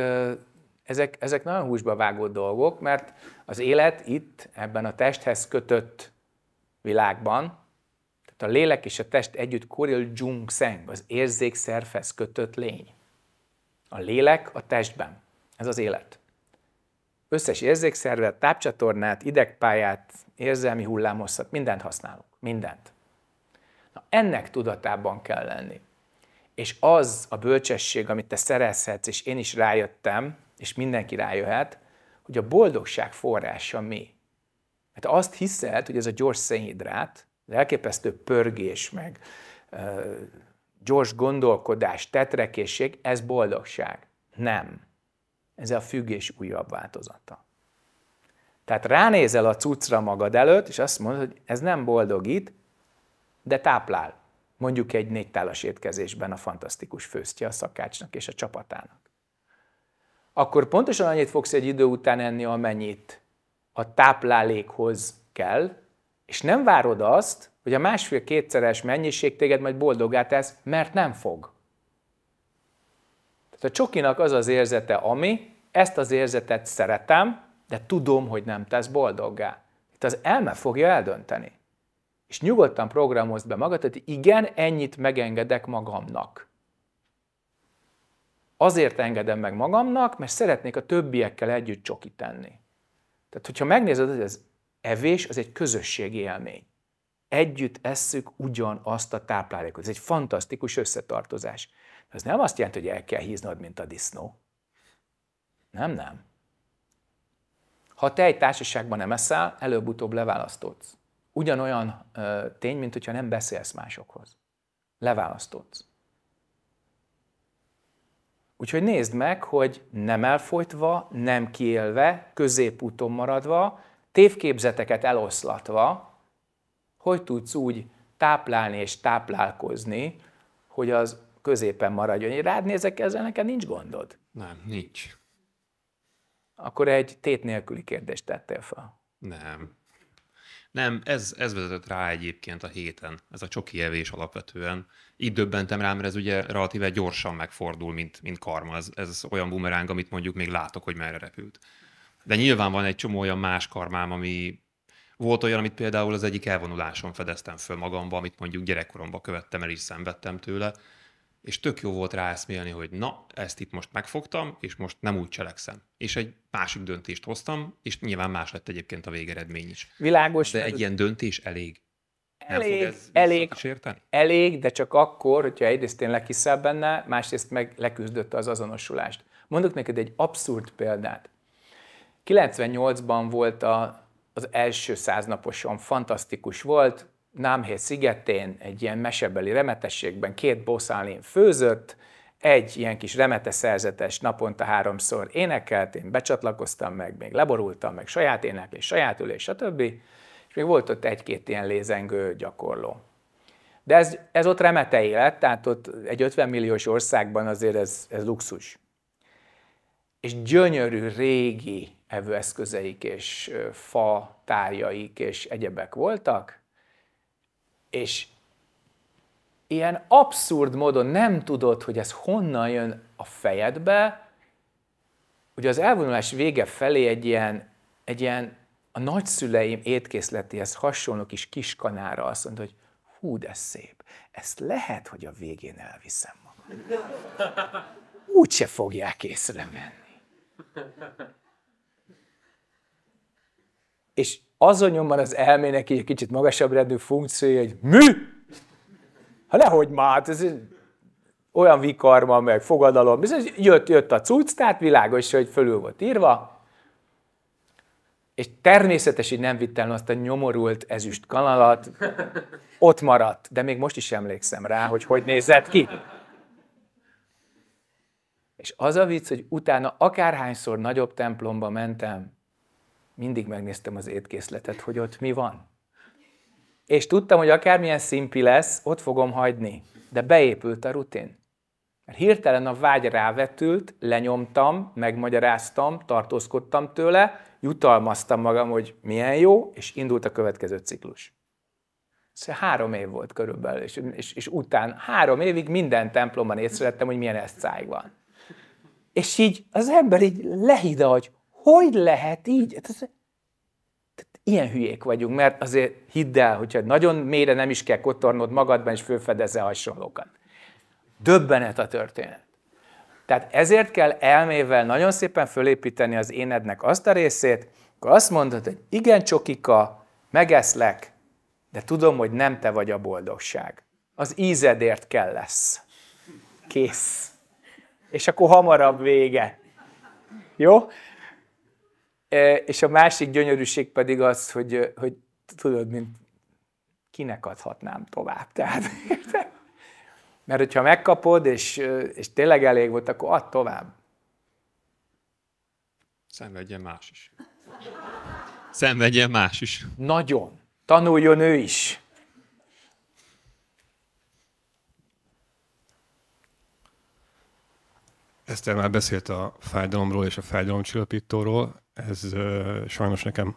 ezek, ezek nagyon húsba vágó dolgok, mert az élet itt, ebben a testhez kötött világban, tehát a lélek és a test együtt koril jung seng, az érzékszervhez kötött lény. A lélek a testben. Ez az élet. Összes érzékszervet, tápcsatornát, idegpályát, érzelmi hullámosszat, mindent használunk. Mindent. Na, ennek tudatában kell lenni. És az a bölcsesség, amit te szerezhetsz, és én is rájöttem, és mindenki rájöhet, hogy a boldogság forrása mi. Mert azt hiszed, hogy ez a gyors szénhidrát, az elképesztő pörgés, meg gyors gondolkodás, tetrekészség, ez boldogság. Nem. Ez a függés újabb változata. Tehát ránézel a cuccra magad előtt, és azt mondod, hogy ez nem boldogít, de táplál. Mondjuk egy négytálas étkezésben a fantasztikus főztje a szakácsnak és a csapatának. Akkor pontosan annyit fogsz egy idő után enni, amennyit a táplálékhoz kell, és nem várod azt, hogy a másfél-kétszeres mennyiség téged majd boldogá tesz, mert nem fog. Tehát a csokinak az az érzete, ami, ezt az érzetet szeretem, de tudom, hogy nem tesz boldoggá. Itt az elme fogja eldönteni. És nyugodtan programozd be magad, hogy igen, ennyit megengedek magamnak. Azért engedem meg magamnak, mert szeretnék a többiekkel együtt csoki tenni. Tehát, hogyha megnézed, hogy ez evés, az egy közösségi élmény. Együtt esszük ugyanazt a táplálékot. Ez egy fantasztikus összetartozás. Ez nem azt jelenti, hogy el kell híznod, mint a disznó. Nem, nem. Ha te egy társaságban nem eszel, előbb-utóbb leválasztodsz. Ugyanolyan ö, tény, mint hogyha nem beszélsz másokhoz. Leválasztodsz. Úgyhogy nézd meg, hogy nem elfolytva, nem kiélve, középúton maradva, tévképzeteket eloszlatva, hogy tudsz úgy táplálni és táplálkozni, hogy az középen maradjon. Én rád nézek ezzel, neked nincs gondod. Nem, nincs. Akkor egy tét nélküli kérdést tettél fel. Nem. Nem, ez, ez vezetett rá egyébként a héten, ez a csoki evés alapvetően. Így döbbentem rá, mert ez ugye relatíve gyorsan megfordul, mint, mint karma. Ez, ez olyan bumeráng, amit mondjuk még látok, hogy merre repült. De nyilván van egy csomó olyan más karmám, ami volt olyan, amit például az egyik elvonuláson fedeztem föl magamba, amit mondjuk gyerekkoromban követtem el, és szenvedtem tőle, és tök jó volt ráeszmélni, hogy na, ezt itt most megfogtam, és most nem úgy cselekszem. És egy másik döntést hoztam, és nyilván más lett egyébként a végeredmény is. Világos. De egy ilyen döntés elég. Nem Elég, fog ez elég. Elég, de csak akkor, hogyha egyrészt én lekiszel benne, másrészt meg leküzdött az azonosulást. Mondok neked egy abszurd példát. 98-ban volt a, az első száznaposom, fantasztikus volt, Námhé szigetén, egy ilyen mesebeli remetességben két boszálin főzött, egy ilyen kis remete szerzetes naponta háromszor énekelt, én becsatlakoztam meg, még leborultam, meg saját éneklés, saját ülés, stb. És még volt ott egy-két ilyen lézengő gyakorló. De ez, ez ott remete élet, tehát ott egy 50 milliós országban azért ez, ez luxus. És gyönyörű régi evőeszközeik és fa tárjaik és egyebek voltak, és ilyen abszurd módon nem tudod, hogy ez honnan jön a fejedbe, ugye az elvonulás vége felé egy ilyen, egy ilyen a nagyszüleim étkészletéhez hasonló kis kiskanára azt mondta, hogy hú, de szép, ezt lehet, hogy a végén elviszem magam. Úgyse fogják észrevenni. És azon nyomban az elmének egy kicsit magasabb rendű funkciója, hogy mű? Ha nehogy már, hát ez olyan vikarma, meg fogadalom, ez jött, jött a cucc, tehát világos, hogy fölül volt írva, és természetes, hogy nem vittem azt a nyomorult ezüst kanalat, ott maradt, de még most is emlékszem rá, hogy hogy nézett ki. És az a vicc, hogy utána akárhányszor nagyobb templomba mentem, mindig megnéztem az étkészletet, hogy ott mi van. És tudtam, hogy akármilyen szimpi lesz, ott fogom hagyni. De beépült a rutin. Mert hirtelen a vágy rávetült, lenyomtam, megmagyaráztam, tartózkodtam tőle, jutalmaztam magam, hogy milyen jó, és indult a következő ciklus. Szóval három év volt körülbelül, és, és, és után három évig minden templomban észrevettem, hogy milyen eszcáig van. És így az ember így lehida, hogy hogy lehet így? Hát ez, tehát ilyen hülyék vagyunk, mert azért hidd el, hogyha nagyon mélyre nem is kell kotornod magadban, és fölfedezze hasonlókat. Döbbenet a történet. Tehát ezért kell elmével nagyon szépen fölépíteni az énednek azt a részét, akkor azt mondod, hogy igen, csokika, megeszlek, de tudom, hogy nem te vagy a boldogság. Az ízedért kell lesz. Kész. És akkor hamarabb vége. Jó? És a másik gyönyörűség pedig az, hogy, hogy tudod, mint kinek adhatnám tovább. Tehát, mert hogyha megkapod, és, és tényleg elég volt, akkor add tovább. Szenvedjen más is. Szenvedjen más is. Nagyon. Tanuljon ő is. Eszter már beszélt a fájdalomról és a fájdalomcsillapítóról, ez uh, sajnos nekem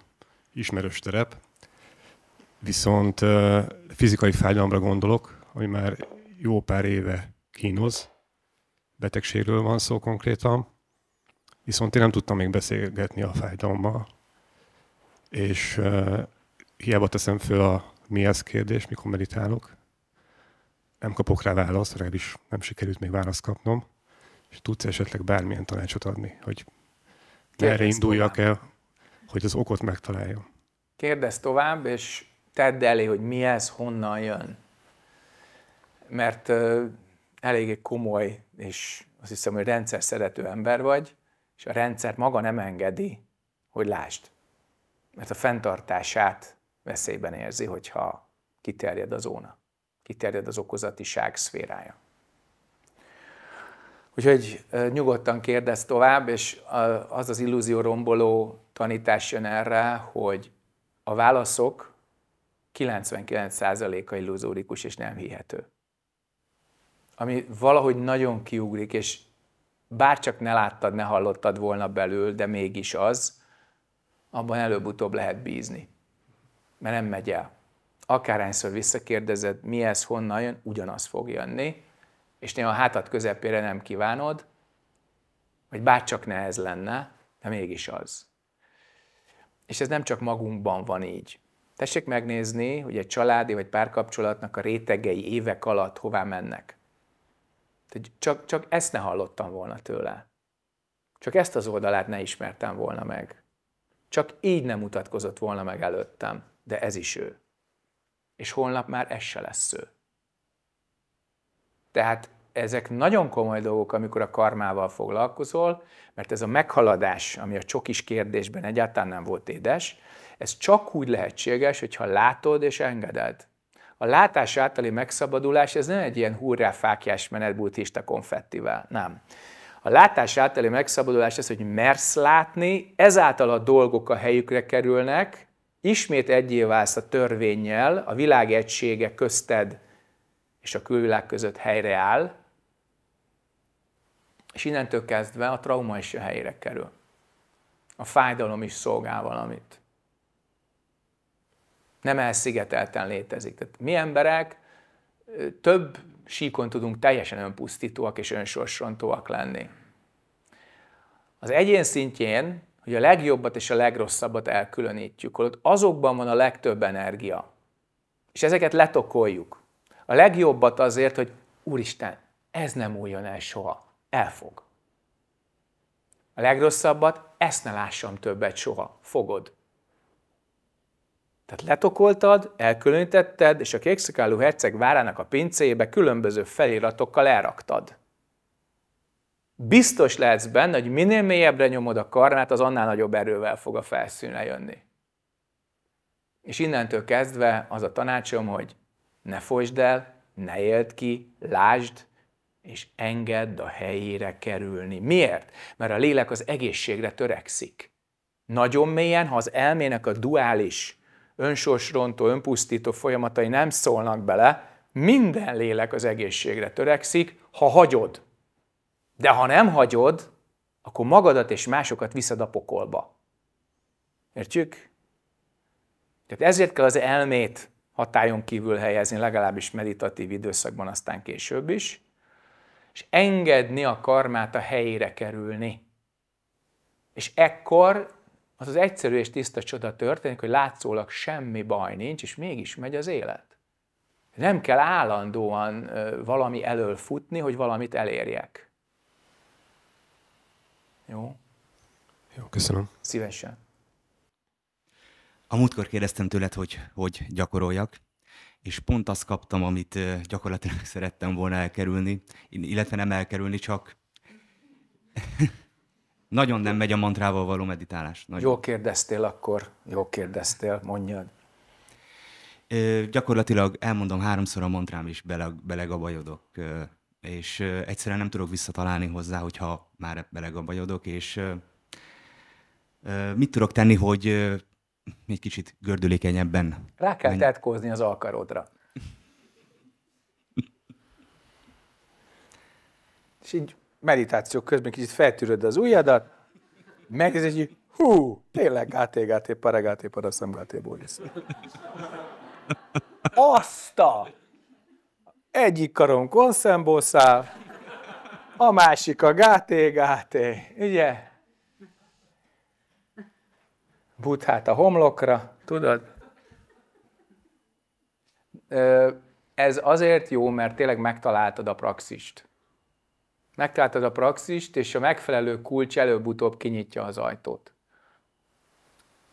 ismerős terep, viszont uh, fizikai fájdalomra gondolok, ami már jó pár éve kínoz, betegségről van szó konkrétan, viszont én nem tudtam még beszélgetni a fájdalommal, és uh, hiába teszem föl a mi ez kérdés, mikor meditálok, nem kapok rá választ, legalábbis nem sikerült még választ kapnom, és tudsz esetleg bármilyen tanácsot adni, hogy merre induljak el, hogy az okot megtaláljam. Kérdezz tovább, és tedd elé, hogy mi ez, honnan jön. Mert uh, eléggé komoly, és azt hiszem, hogy rendszer szerető ember vagy, és a rendszer maga nem engedi, hogy lásd. Mert a fenntartását veszélyben érzi, hogyha kiterjed a zóna, kiterjed az okozatiság szférája. Úgyhogy nyugodtan kérdez tovább, és az az illúzió romboló tanítás jön erre, hogy a válaszok 99%-a illuzórikus és nem hihető. Ami valahogy nagyon kiugrik, és bárcsak ne láttad, ne hallottad volna belül, de mégis az, abban előbb-utóbb lehet bízni. Mert nem megy el. Akárhányszor visszakérdezed, mi ez, honnan jön, ugyanaz fog jönni, és néha a hátad közepére nem kívánod, vagy bárcsak ne ez lenne, de mégis az. És ez nem csak magunkban van így. Tessék megnézni, hogy egy családi vagy párkapcsolatnak a rétegei évek alatt hová mennek. Csak, csak ezt ne hallottam volna tőle. Csak ezt az oldalát ne ismertem volna meg. Csak így nem mutatkozott volna meg előttem, de ez is ő. És holnap már ez se lesz ő. Tehát ezek nagyon komoly dolgok, amikor a karmával foglalkozol, mert ez a meghaladás, ami a csokis kérdésben egyáltalán nem volt édes, ez csak úgy lehetséges, hogyha látod és engeded. A látás általi megszabadulás, ez nem egy ilyen hurrá fákjás menet buddhista konfettivel, nem. A látás általi megszabadulás az, hogy mersz látni, ezáltal a dolgok a helyükre kerülnek, ismét egyé válsz a törvényjel, a világ egysége közted és a külvilág között helyreáll, és innentől kezdve a trauma is a helyére kerül. A fájdalom is szolgál valamit. Nem elszigetelten létezik. Tehát mi emberek több síkon tudunk teljesen önpusztítóak és önsorsrontóak lenni. Az egyén szintjén, hogy a legjobbat és a legrosszabbat elkülönítjük, ott azokban van a legtöbb energia. És ezeket letokoljuk. A legjobbat azért, hogy Úristen, ez nem újjon el soha. Elfog. A legrosszabbat, ezt ne lássam többet soha. Fogod. Tehát letokoltad, elkülönítetted, és a kékszakálú herceg várának a pincébe különböző feliratokkal elraktad. Biztos lehetsz benne, hogy minél mélyebbre nyomod a karmát, az annál nagyobb erővel fog a felszínre jönni. És innentől kezdve az a tanácsom, hogy ne folysd el, ne éld ki, lásd, és engedd a helyére kerülni. Miért? Mert a lélek az egészségre törekszik. Nagyon mélyen, ha az elmének a duális, önsorsrontó, önpusztító folyamatai nem szólnak bele, minden lélek az egészségre törekszik, ha hagyod. De ha nem hagyod, akkor magadat és másokat viszed a pokolba. Értjük? Tehát ezért kell az elmét hatályon kívül helyezni, legalábbis meditatív időszakban, aztán később is, és engedni a karmát a helyére kerülni. És ekkor az az egyszerű és tiszta csoda történik, hogy látszólag semmi baj nincs, és mégis megy az élet. Nem kell állandóan valami elől futni, hogy valamit elérjek. Jó? Jó, köszönöm. Szívesen. A múltkor kérdeztem tőled, hogy hogy gyakoroljak, és pont azt kaptam, amit gyakorlatilag szerettem volna elkerülni, illetve nem elkerülni, csak nagyon nem megy a mantrával való meditálás. Nagyon. Jó kérdeztél akkor, jó kérdeztél, mondjad. Ö, gyakorlatilag elmondom háromszor a mantrám, is bele, belegabajodok. Ö, és ö, egyszerűen nem tudok visszatalálni hozzá, hogyha már belegabajodok, és ö, mit tudok tenni, hogy egy kicsit gördülékenyebben. Rá kell tetkózni az alkarodra. És így meditáció közben kicsit feltűröd az ujjadat, megkezded, hogy hú, tényleg gáté, gáté, paragáté, paraszam, gáté, bólisz. Azt a! Egyik karom konszembószál, A másik a gáté, gáté, ugye? Buthát a homlokra, tudod? Ez azért jó, mert tényleg megtaláltad a praxist. Megtaláltad a praxist, és a megfelelő kulcs előbb-utóbb kinyitja az ajtót.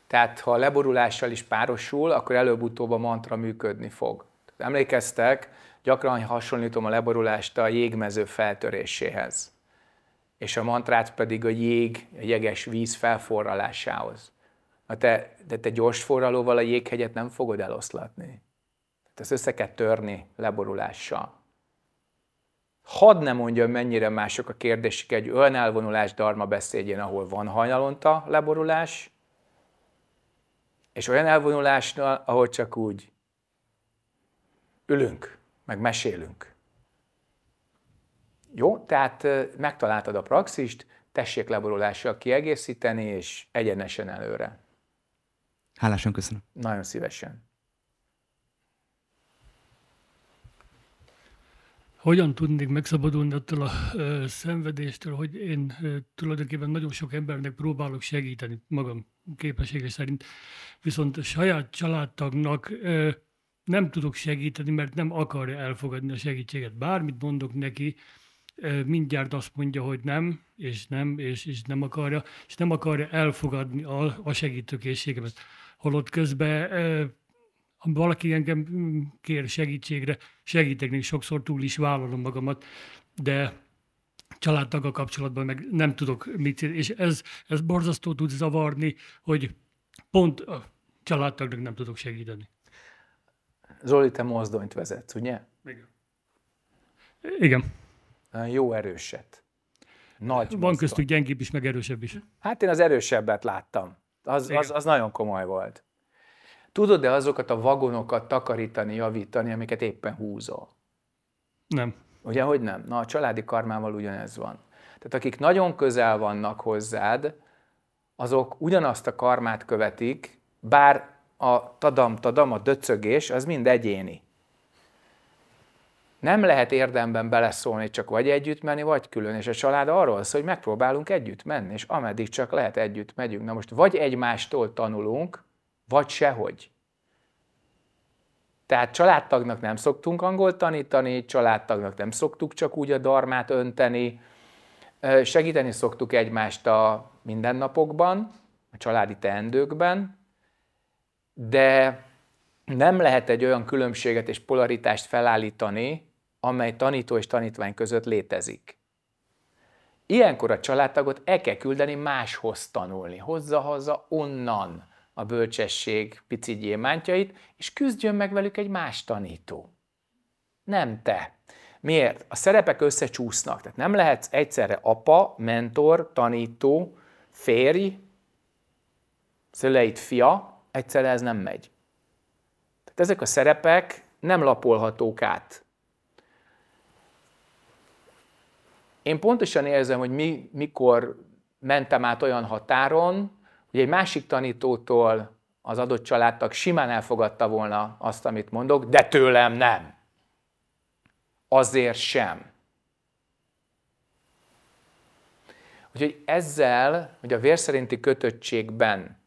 Tehát ha a leborulással is párosul, akkor előbb-utóbb a mantra működni fog. Emlékeztek, gyakran hasonlítom a leborulást a jégmező feltöréséhez, és a mantrát pedig a jég, a jeges víz felforralásához. Na te, de te gyors forralóval a jéghegyet nem fogod eloszlatni. Tehát ezt össze kell törni leborulással. Hadd ne mondjam, mennyire mások a kérdések egy olyan elvonulás darma beszédjén, ahol van hajnalonta leborulás, és olyan elvonulásnál, ahol csak úgy ülünk, meg mesélünk. Jó, tehát megtaláltad a praxist, tessék leborulással kiegészíteni, és egyenesen előre. Hálásan köszönöm. Nagyon szívesen. Hogyan tudnék megszabadulni attól a ö, szenvedéstől, hogy én ö, tulajdonképpen nagyon sok embernek próbálok segíteni magam képessége szerint, viszont a saját családtagnak ö, nem tudok segíteni, mert nem akarja elfogadni a segítséget. Bármit mondok neki, mindjárt azt mondja, hogy nem, és nem, és, és nem akarja, és nem akarja elfogadni a, a segítőkészségemet. Holott közben ha valaki engem mm, kér segítségre, segítek sokszor túl is vállalom magamat, de családtaggal kapcsolatban meg nem tudok mit, és ez, ez borzasztó tud zavarni, hogy pont a családtagnak nem tudok segíteni. Zoli, te mozdonyt vezetsz, ugye? Igen. Igen. Jó erőset. Nagy Van mozdony. köztük gyengébb is, meg erősebb is. Hát én az erősebbet láttam. Az, az, az nagyon komoly volt. Tudod-e azokat a vagonokat takarítani, javítani, amiket éppen húzol? Nem. Ugye, hogy nem? Na, a családi karmával ugyanez van. Tehát akik nagyon közel vannak hozzád, azok ugyanazt a karmát követik, bár a tadam-tadam, a döcögés, az mind egyéni. Nem lehet érdemben beleszólni, csak vagy együtt menni, vagy külön. És a család arról szól, hogy megpróbálunk együtt menni, és ameddig csak lehet együtt megyünk. Na most vagy egymástól tanulunk, vagy sehogy. Tehát családtagnak nem szoktunk angolt tanítani, családtagnak nem szoktuk csak úgy a darmát önteni, segíteni szoktuk egymást a mindennapokban, a családi teendőkben, de nem lehet egy olyan különbséget és polaritást felállítani, amely tanító és tanítvány között létezik. Ilyenkor a családtagot el kell küldeni máshoz tanulni, hozza-haza onnan a bölcsesség pici gyémántjait, és küzdjön meg velük egy más tanító. Nem te. Miért? A szerepek összecsúsznak. Tehát nem lehetsz egyszerre apa, mentor, tanító, férj, szüleid fia, egyszerre ez nem megy. Tehát ezek a szerepek nem lapolhatók át. Én pontosan érzem, hogy mi, mikor mentem át olyan határon, hogy egy másik tanítótól az adott családtag simán elfogadta volna azt, amit mondok, de tőlem nem. Azért sem. Úgyhogy ezzel, hogy a vérszerinti kötöttségben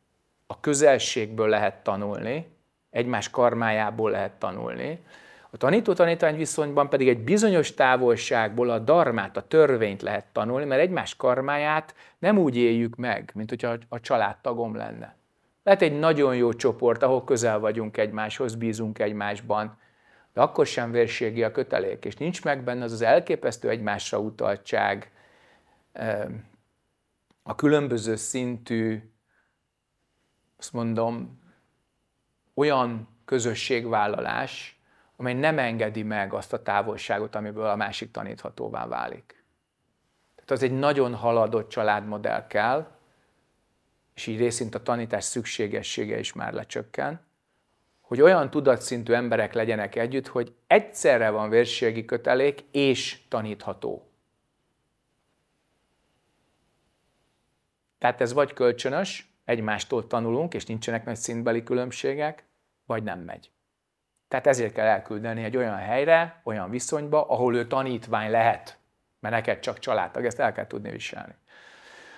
a közelségből lehet tanulni, egymás karmájából lehet tanulni, a tanító-tanítvány viszonyban pedig egy bizonyos távolságból a darmát, a törvényt lehet tanulni, mert egymás karmáját nem úgy éljük meg, mint hogyha a családtagom lenne. Lehet egy nagyon jó csoport, ahol közel vagyunk egymáshoz, bízunk egymásban, de akkor sem vérségi a kötelék, és nincs meg benne az az elképesztő egymásra utaltság, a különböző szintű, azt mondom, olyan közösségvállalás, amely nem engedi meg azt a távolságot, amiből a másik taníthatóvá válik. Tehát az egy nagyon haladott családmodell kell, és így részint a tanítás szükségessége is már lecsökken, hogy olyan tudatszintű emberek legyenek együtt, hogy egyszerre van vérségi kötelék és tanítható. Tehát ez vagy kölcsönös, egymástól tanulunk, és nincsenek nagy szintbeli különbségek, vagy nem megy. Tehát ezért kell elküldeni egy olyan helyre, olyan viszonyba, ahol ő tanítvány lehet. mert neked csak családtag, ezt el kell tudni viselni.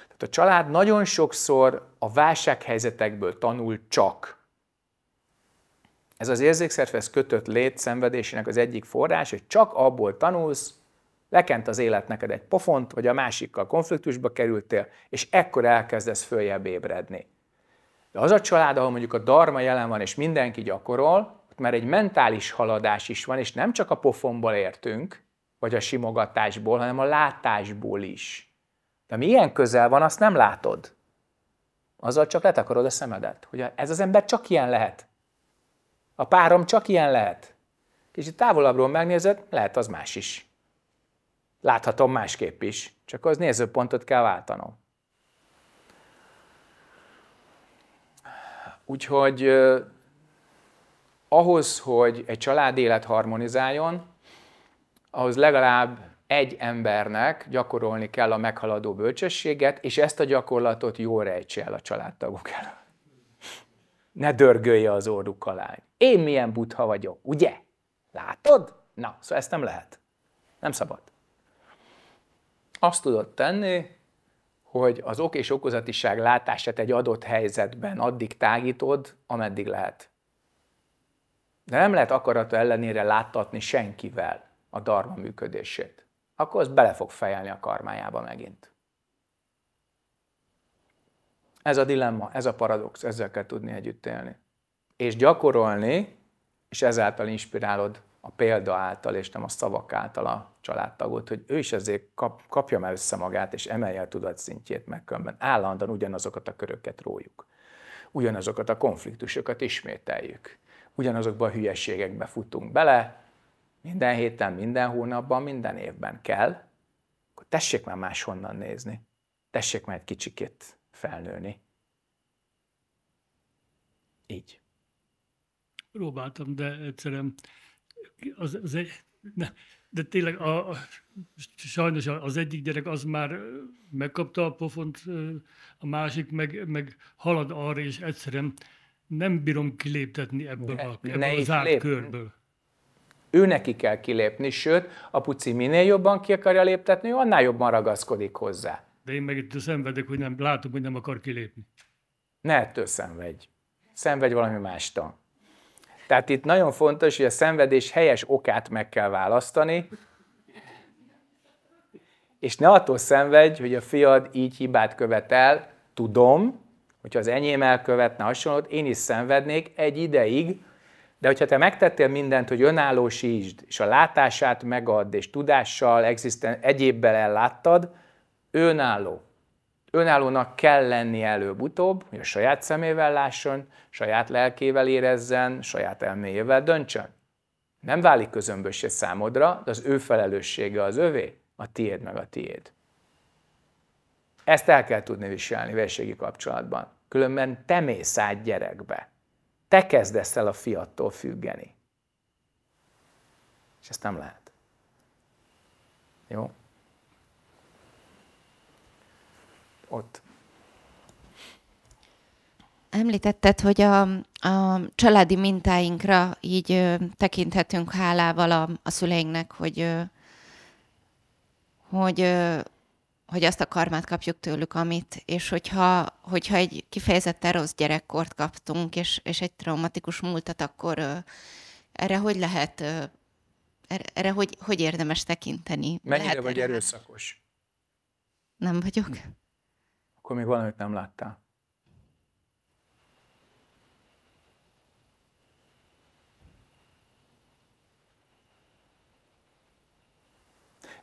Tehát a család nagyon sokszor a válsághelyzetekből tanul csak. Ez az érzékszervez kötött lét szenvedésének az egyik forrás, hogy csak abból tanulsz, lekent az élet neked egy pofont, vagy a másikkal konfliktusba kerültél, és ekkor elkezdesz följebb ébredni. De az a család, ahol mondjuk a darma jelen van, és mindenki gyakorol, már egy mentális haladás is van, és nem csak a pofonból értünk, vagy a simogatásból, hanem a látásból is. De milyen közel van, azt nem látod. Azzal csak letakarod a szemedet, hogy ez az ember csak ilyen lehet. A párom csak ilyen lehet. Kicsit távolabbról megnézed, lehet az más is. Láthatom másképp is, csak az nézőpontot kell váltanom. Úgyhogy ahhoz, hogy egy család élet harmonizáljon, ahhoz legalább egy embernek gyakorolni kell a meghaladó bölcsességet, és ezt a gyakorlatot jól rejtse el a családtagok el. Ne dörgölje az orruk alá. Én milyen butha vagyok, ugye? Látod? Na, szóval ezt nem lehet. Nem szabad. Azt tudod tenni, hogy az ok és okozatiság látását egy adott helyzetben addig tágítod, ameddig lehet. De nem lehet akarata ellenére láttatni senkivel a darma működését. Akkor az bele fog fejelni a karmájába megint. Ez a dilemma, ez a paradox, ezzel kell tudni együtt élni. És gyakorolni, és ezáltal inspirálod a példa által, és nem a szavak által a családtagot, hogy ő is ezért kap, kapja már össze magát, és emelje a tudatszintjét meg különben. Állandóan ugyanazokat a köröket rójuk. Ugyanazokat a konfliktusokat ismételjük. Ugyanazokban a hülyeségekbe futunk bele, minden héten, minden hónapban, minden évben kell, akkor tessék már máshonnan nézni. Tessék már egy kicsikét felnőni. Így. Próbáltam, de egyszerűen az, az egy, ne, de tényleg a, a, sajnos az egyik gyerek az már megkapta a pofont, a másik meg, meg halad arra, és egyszerűen nem bírom kiléptetni ebből, ne, a, ebből ne a zárt lép. körből. Ő neki kell kilépni, sőt, a puci minél jobban ki akarja léptetni, ő annál jobban ragaszkodik hozzá. De én meg itt szenvedek, hogy nem látom, hogy nem akar kilépni. Ne ettől szenvedj. Szenvedj valami mástól. Tehát itt nagyon fontos, hogy a szenvedés helyes okát meg kell választani, és ne attól szenvedj, hogy a fiad így hibát követel, tudom, hogyha az enyém elkövetne hasonlót, én is szenvednék egy ideig, de hogyha te megtettél mindent, hogy önállósítsd, és a látását megadd, és tudással, existen, egyébbel elláttad, önálló önállónak kell lenni előbb-utóbb, hogy a saját szemével lásson, saját lelkével érezzen, saját elméjével döntsön. Nem válik közömbössé számodra, de az ő felelőssége az övé, a tiéd meg a tiéd. Ezt el kell tudni viselni vérségi kapcsolatban. Különben te mész át gyerekbe. Te kezdesz el a fiattól függeni. És ezt nem lehet. Jó? ott. Említetted, hogy a, a családi mintáinkra így ö, tekinthetünk hálával a, a szüleinknek, hogy, ö, hogy, ö, hogy azt a karmát kapjuk tőlük, amit, és hogyha, hogyha egy kifejezetten rossz gyerekkort kaptunk, és, és egy traumatikus múltat, akkor ö, erre hogy lehet, ö, erre, erre hogy, hogy érdemes tekinteni? Mennyire lehet vagy erőszakos? Nem vagyok akkor még valamit nem láttál.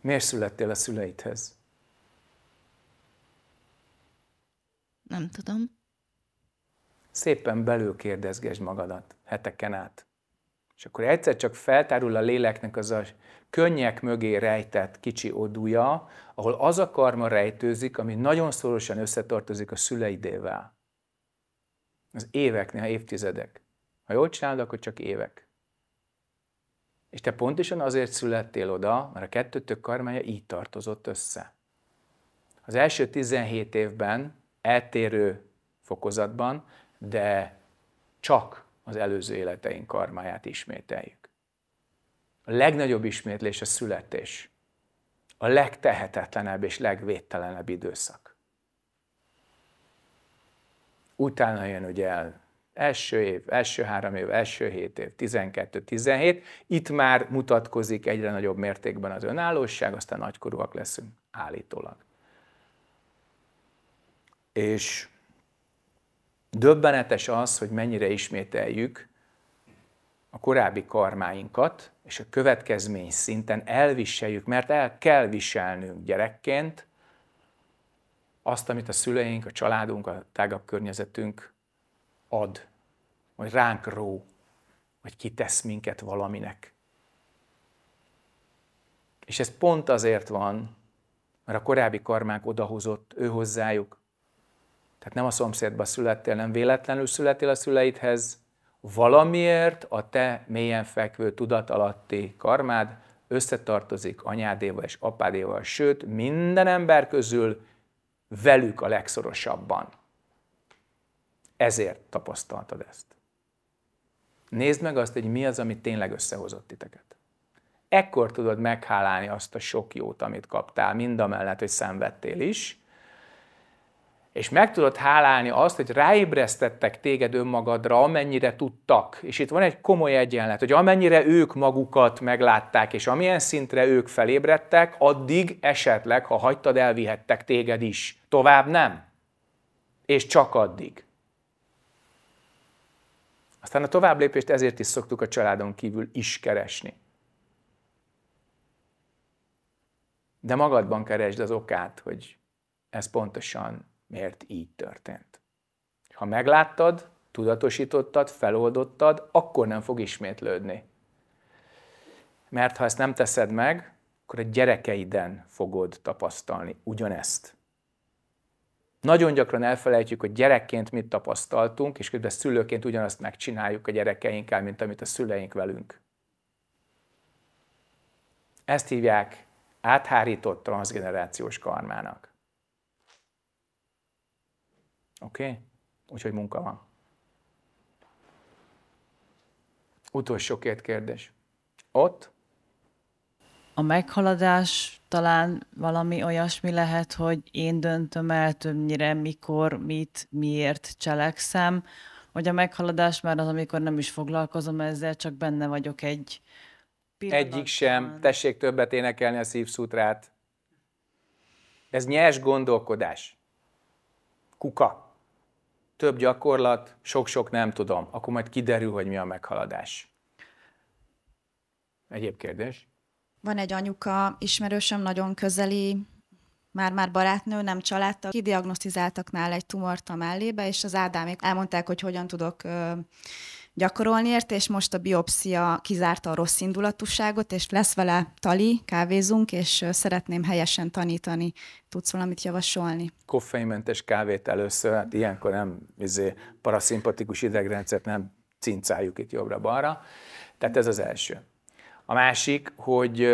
Miért születtél a szüleidhez? Nem tudom. Szépen belül kérdezgesd magadat heteken át. És akkor egyszer csak feltárul a léleknek az a könnyek mögé rejtett kicsi odúja, ahol az a karma rejtőzik, ami nagyon szorosan összetartozik a szüleidével. Az évek, néha évtizedek. Ha jól csinálod, akkor csak évek. És te pontosan azért születtél oda, mert a kettőtök karmája így tartozott össze. Az első 17 évben eltérő fokozatban, de csak az előző életeink karmáját ismételjük. A legnagyobb ismétlés a születés. a legtehetetlenebb és legvédtelenebb időszak. Utána jön ugye el első év, első három év, első hét év, 12-17. Itt már mutatkozik egyre nagyobb mértékben az önállóság, aztán nagykorúak leszünk állítólag. És döbbenetes az, hogy mennyire ismételjük a korábbi karmáinkat, és a következmény szinten elviseljük, mert el kell viselnünk gyerekként azt, amit a szüleink, a családunk, a tágabb környezetünk ad, vagy ránk ró, vagy kitesz minket valaminek. És ez pont azért van, mert a korábbi karmák odahozott ő hozzájuk. Tehát nem a szomszédba születtél, nem véletlenül születtél a szüleidhez, valamiért a te mélyen fekvő tudatalatti karmád összetartozik anyádéval és apádéval, sőt, minden ember közül velük a legszorosabban. Ezért tapasztaltad ezt. Nézd meg azt, hogy mi az, ami tényleg összehozott titeket. Ekkor tudod meghálálni azt a sok jót, amit kaptál, mind a mellett, hogy szenvedtél is, és meg tudod hálálni azt, hogy ráébresztettek téged önmagadra, amennyire tudtak. És itt van egy komoly egyenlet, hogy amennyire ők magukat meglátták, és amilyen szintre ők felébredtek, addig esetleg, ha hagytad, elvihettek téged is. Tovább nem. És csak addig. Aztán a továbblépést ezért is szoktuk a családon kívül is keresni. De magadban keresd az okát, hogy ez pontosan miért így történt. Ha megláttad, tudatosítottad, feloldottad, akkor nem fog ismétlődni. Mert ha ezt nem teszed meg, akkor a gyerekeiden fogod tapasztalni ugyanezt. Nagyon gyakran elfelejtjük, hogy gyerekként mit tapasztaltunk, és közben szülőként ugyanazt megcsináljuk a gyerekeinkkel, mint amit a szüleink velünk. Ezt hívják áthárított transgenerációs karmának. Oké? Okay? Úgyhogy munka van. Utolsó két kérdés. Ott? A meghaladás talán valami olyasmi lehet, hogy én döntöm el többnyire, mikor, mit, miért cselekszem, hogy a meghaladás már az, amikor nem is foglalkozom ezzel, csak benne vagyok egy pillanatban. Egyik sem. Tessék többet énekelni a szívszútrát. Ez nyers gondolkodás. Kuka több gyakorlat, sok-sok nem tudom, akkor majd kiderül, hogy mi a meghaladás. Egyéb kérdés? Van egy anyuka, ismerősöm, nagyon közeli, már-már barátnő, nem családtag, kidiagnosztizáltak nála egy tumort a mellébe, és az Ádámék elmondták, hogy hogyan tudok gyakorolni érte, és most a biopszia kizárta a rossz indulatúságot, és lesz vele tali, kávézunk, és szeretném helyesen tanítani. Tudsz valamit javasolni? Koffeinmentes kávét először, hát ilyenkor nem izé, paraszimpatikus idegrendszert nem cincáljuk itt jobbra-balra. Tehát ez az első. A másik, hogy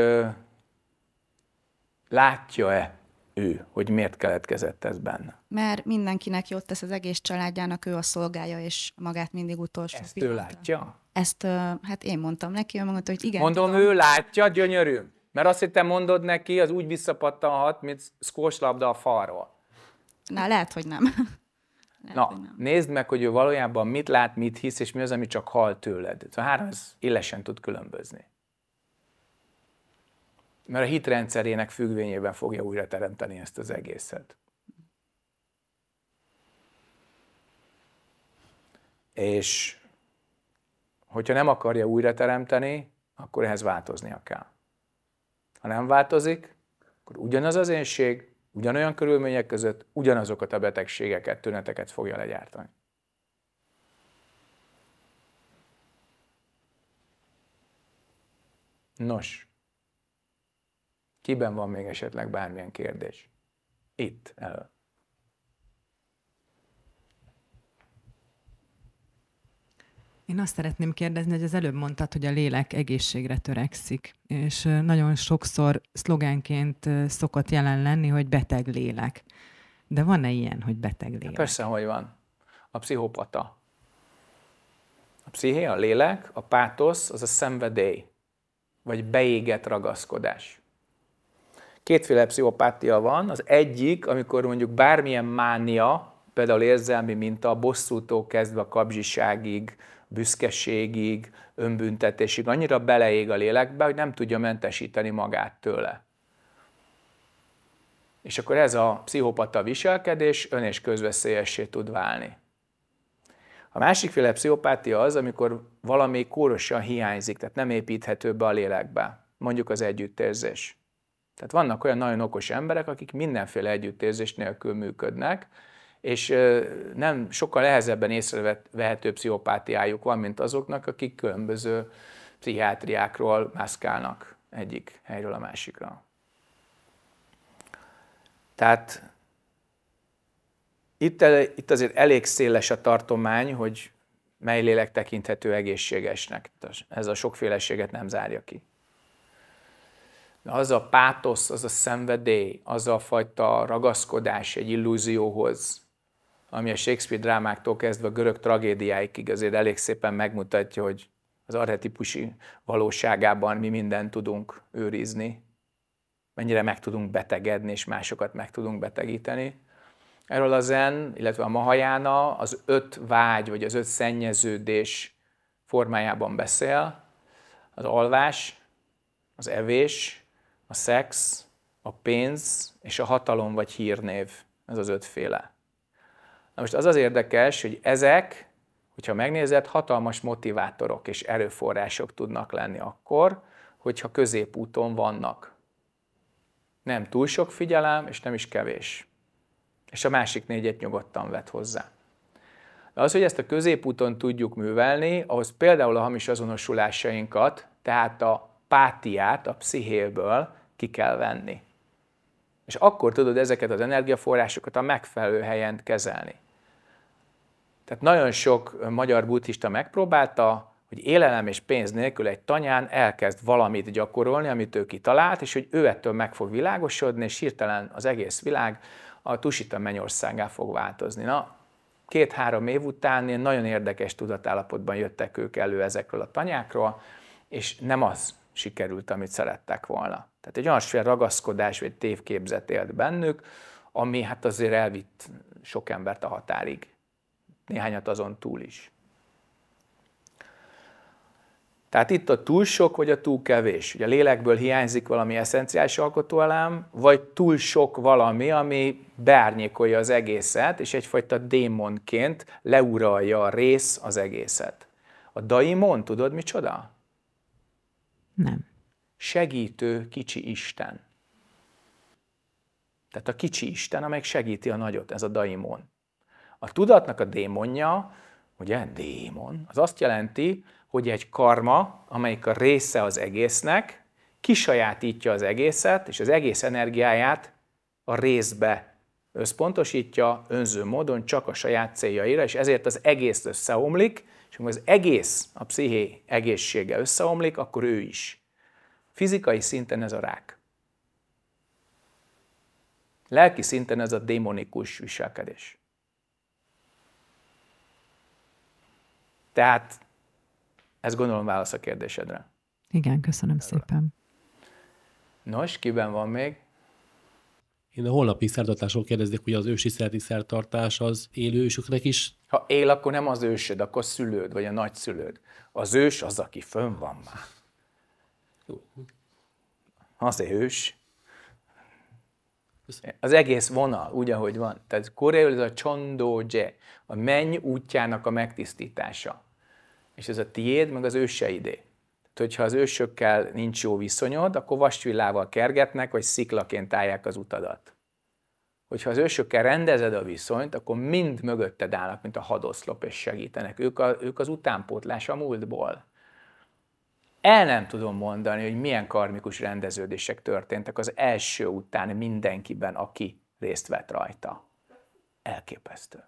látja-e ő, hogy miért keletkezett ez benne. Mert mindenkinek jót tesz az egész családjának, ő a szolgája, és magát mindig utolsó. Ezt pillanat. ő látja? Ezt, hát én mondtam neki, ő mondta, hogy igen. Mondom, tudom. ő látja, gyönyörű. Mert azt, te mondod neki, az úgy visszapattanhat, mint squash labda a falról. Na, lehet, hogy nem. Lehet, Na, hogy nem. nézd meg, hogy ő valójában mit lát, mit hisz, és mi az, ami csak hal tőled. Szóval három, ez élesen tud különbözni mert a hitrendszerének függvényében fogja újra teremteni ezt az egészet. És hogyha nem akarja újra teremteni, akkor ehhez változnia kell. Ha nem változik, akkor ugyanaz az énség, ugyanolyan körülmények között ugyanazokat a betegségeket, tüneteket fogja legyártani. Nos, Kiben van még esetleg bármilyen kérdés? Itt, elő. Én azt szeretném kérdezni, hogy az előbb mondtad, hogy a lélek egészségre törekszik, és nagyon sokszor szlogánként szokott jelen lenni, hogy beteg lélek. De van-e ilyen, hogy beteg lélek? Persze, hogy van. A pszichopata. A psziché, a lélek, a pátosz, az a szenvedély, vagy beégett ragaszkodás. Kétféle pszichopátia van. Az egyik, amikor mondjuk bármilyen mánia, például érzelmi minta, bosszútól kezdve a kapzsiságig, büszkeségig, önbüntetésig, annyira beleég a lélekbe, hogy nem tudja mentesíteni magát tőle. És akkor ez a pszichopata viselkedés ön- és közveszélyessé tud válni. A másikféle pszichopátia az, amikor valami kórosan hiányzik, tehát nem építhető be a lélekbe, mondjuk az együttérzés. Tehát vannak olyan nagyon okos emberek, akik mindenféle együttérzés nélkül működnek, és nem sokkal nehezebben észrevehető pszichopátiájuk van, mint azoknak, akik különböző pszichiátriákról mászkálnak egyik helyről a másikra. Tehát itt, itt azért elég széles a tartomány, hogy mely lélek tekinthető egészségesnek. Ez a sokféleséget nem zárja ki. Az a pátosz, az a szenvedély, az a fajta ragaszkodás egy illúzióhoz, ami a Shakespeare drámáktól kezdve a görög tragédiáikig azért elég szépen megmutatja, hogy az arhetipusi valóságában mi mindent tudunk őrizni, mennyire meg tudunk betegedni, és másokat meg tudunk betegíteni. Erről a zen, illetve a mahajána az öt vágy, vagy az öt szennyeződés formájában beszél. Az alvás, az evés, a szex, a pénz és a hatalom vagy hírnév. Ez az ötféle. Na most az az érdekes, hogy ezek, hogyha megnézed, hatalmas motivátorok és erőforrások tudnak lenni akkor, hogyha középúton vannak. Nem túl sok figyelem, és nem is kevés. És a másik négyet nyugodtan vett hozzá. De az, hogy ezt a középúton tudjuk művelni, ahhoz például a hamis azonosulásainkat, tehát a pátiát a pszichéből ki kell venni. És akkor tudod ezeket az energiaforrásokat a megfelelő helyen kezelni. Tehát nagyon sok magyar buddhista megpróbálta, hogy élelem és pénz nélkül egy tanyán elkezd valamit gyakorolni, amit ő kitalált, és hogy ő ettől meg fog világosodni, és hirtelen az egész világ a tusita mennyországá fog változni. Na, két-három év után ilyen nagyon érdekes tudatállapotban jöttek ők elő ezekről a tanyákról, és nem az sikerült, amit szerettek volna. Tehát egy olyan ragaszkodás vagy tévképzet élt bennük, ami hát azért elvitt sok embert a határig néhányat azon túl is. Tehát itt a túl sok, vagy a túl kevés. Ugye a lélekből hiányzik valami eszenciális alkotóelem, vagy túl sok valami, ami beárnyékolja az egészet, és egyfajta démonként leuralja a rész az egészet. A daimon, tudod micsoda? Nem. Segítő kicsi Isten. Tehát a kicsi Isten, amely segíti a nagyot, ez a daimon. A tudatnak a démonja, ugye, démon, az azt jelenti, hogy egy karma, amelyik a része az egésznek, kisajátítja az egészet, és az egész energiáját a részbe összpontosítja önző módon csak a saját céljaira, és ezért az egész összeomlik, és amikor az egész, a psziché egészsége összeomlik, akkor ő is. Fizikai szinten ez a rák. Lelki szinten ez a démonikus viselkedés. Tehát ez gondolom válasz a kérdésedre. Igen, köszönöm szépen. Nos, kiben van még? Én a holnapi szertartásról kérdeznék, hogy az ősi szerti szertartás az élő ősöknek is? Ha él, akkor nem az ősöd, akkor szülőd, vagy a nagyszülőd. Az ős az, aki fönn van már. Az ős. Az egész vonal, úgy, ahogy van. Tehát koreaiul ez a csondóje, a menny útjának a megtisztítása és ez a tiéd, meg az őseidé. Tehát, hogyha az ősökkel nincs jó viszonyod, akkor vastvillával kergetnek, vagy sziklaként állják az utadat. Hogyha az ősökkel rendezed a viszonyt, akkor mind mögötted állnak, mint a hadoszlop, és segítenek. Ők, a, ők az utánpótlás a múltból. El nem tudom mondani, hogy milyen karmikus rendeződések történtek az első után mindenkiben, aki részt vett rajta. Elképesztő.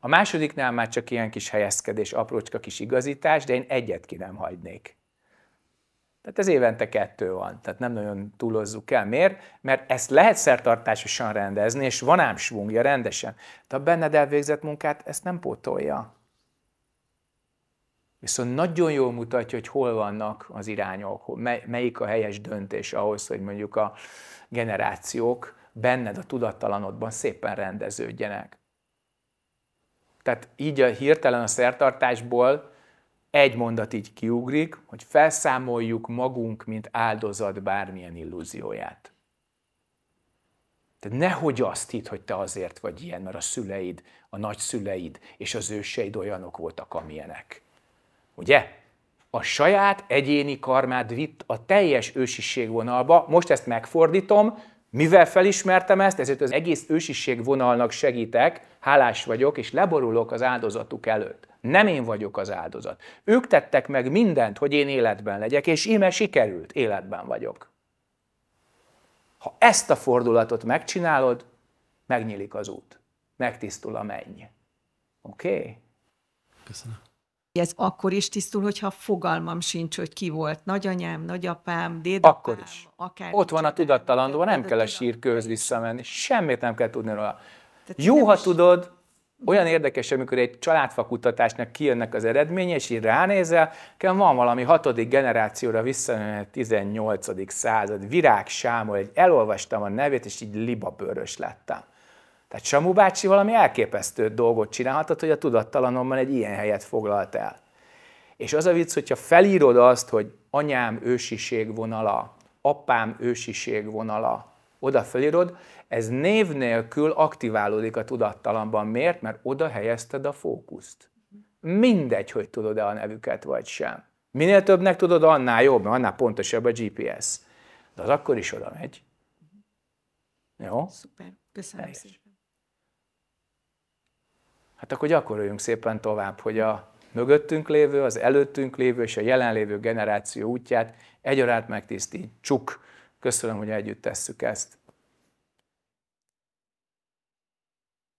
A másodiknál már csak ilyen kis helyezkedés, aprócska kis igazítás, de én egyet ki nem hagynék. Tehát ez évente kettő van, tehát nem nagyon túlozzuk el. Miért? Mert ezt lehet szertartásosan rendezni, és van ám svungja rendesen. De a benned elvégzett munkát ezt nem pótolja. Viszont nagyon jól mutatja, hogy hol vannak az irányok, melyik a helyes döntés ahhoz, hogy mondjuk a generációk benned a tudattalanodban szépen rendeződjenek. Tehát így a hirtelen a szertartásból egy mondat így kiugrik, hogy felszámoljuk magunk, mint áldozat bármilyen illúzióját. Tehát nehogy azt hidd, hogy te azért vagy ilyen, mert a szüleid, a nagyszüleid és az őseid olyanok voltak, amilyenek. Ugye? A saját egyéni karmád vitt a teljes ősiség vonalba, most ezt megfordítom, mivel felismertem ezt, ezért az egész ősiség vonalnak segítek, hálás vagyok, és leborulok az áldozatuk előtt. Nem én vagyok az áldozat. Ők tettek meg mindent, hogy én életben legyek, és íme sikerült, életben vagyok. Ha ezt a fordulatot megcsinálod, megnyílik az út. Megtisztul a menny. Oké? Okay? Köszönöm. Ez akkor is tisztul, hogyha fogalmam sincs, hogy ki volt nagyanyám, nagyapám, dédapám. Akkor is. Akár Ott van a tudattalandó, nem kell a sírkőhöz visszamenni. Semmit nem kell tudni róla. Tehát Jó, ha is... tudod, olyan érdekes, amikor egy családfakutatásnak kijönnek az eredménye, és így ránézel, van valami hatodik generációra visszamenő 18. század, Virág Sámol, egy elolvastam a nevét, és így libabőrös lettem. Tehát Samu bácsi valami elképesztő dolgot csinálhatott, hogy a tudattalanomban egy ilyen helyet foglalt el. És az a vicc, hogyha felírod azt, hogy anyám ősiség vonala, apám ősiség vonala, oda felírod, ez név nélkül aktiválódik a tudattalamban. Miért? Mert oda helyezted a fókuszt. Mindegy, hogy tudod-e a nevüket vagy sem. Minél többnek tudod, annál jobb, mert annál pontosabb a GPS. De az akkor is oda megy. Jó? Szuper. Köszönöm Helyes. szépen. Hát akkor gyakoroljunk szépen tovább, hogy a mögöttünk lévő, az előttünk lévő és a jelenlévő generáció útját egyaránt megtisztítsuk. Köszönöm, hogy együtt tesszük ezt.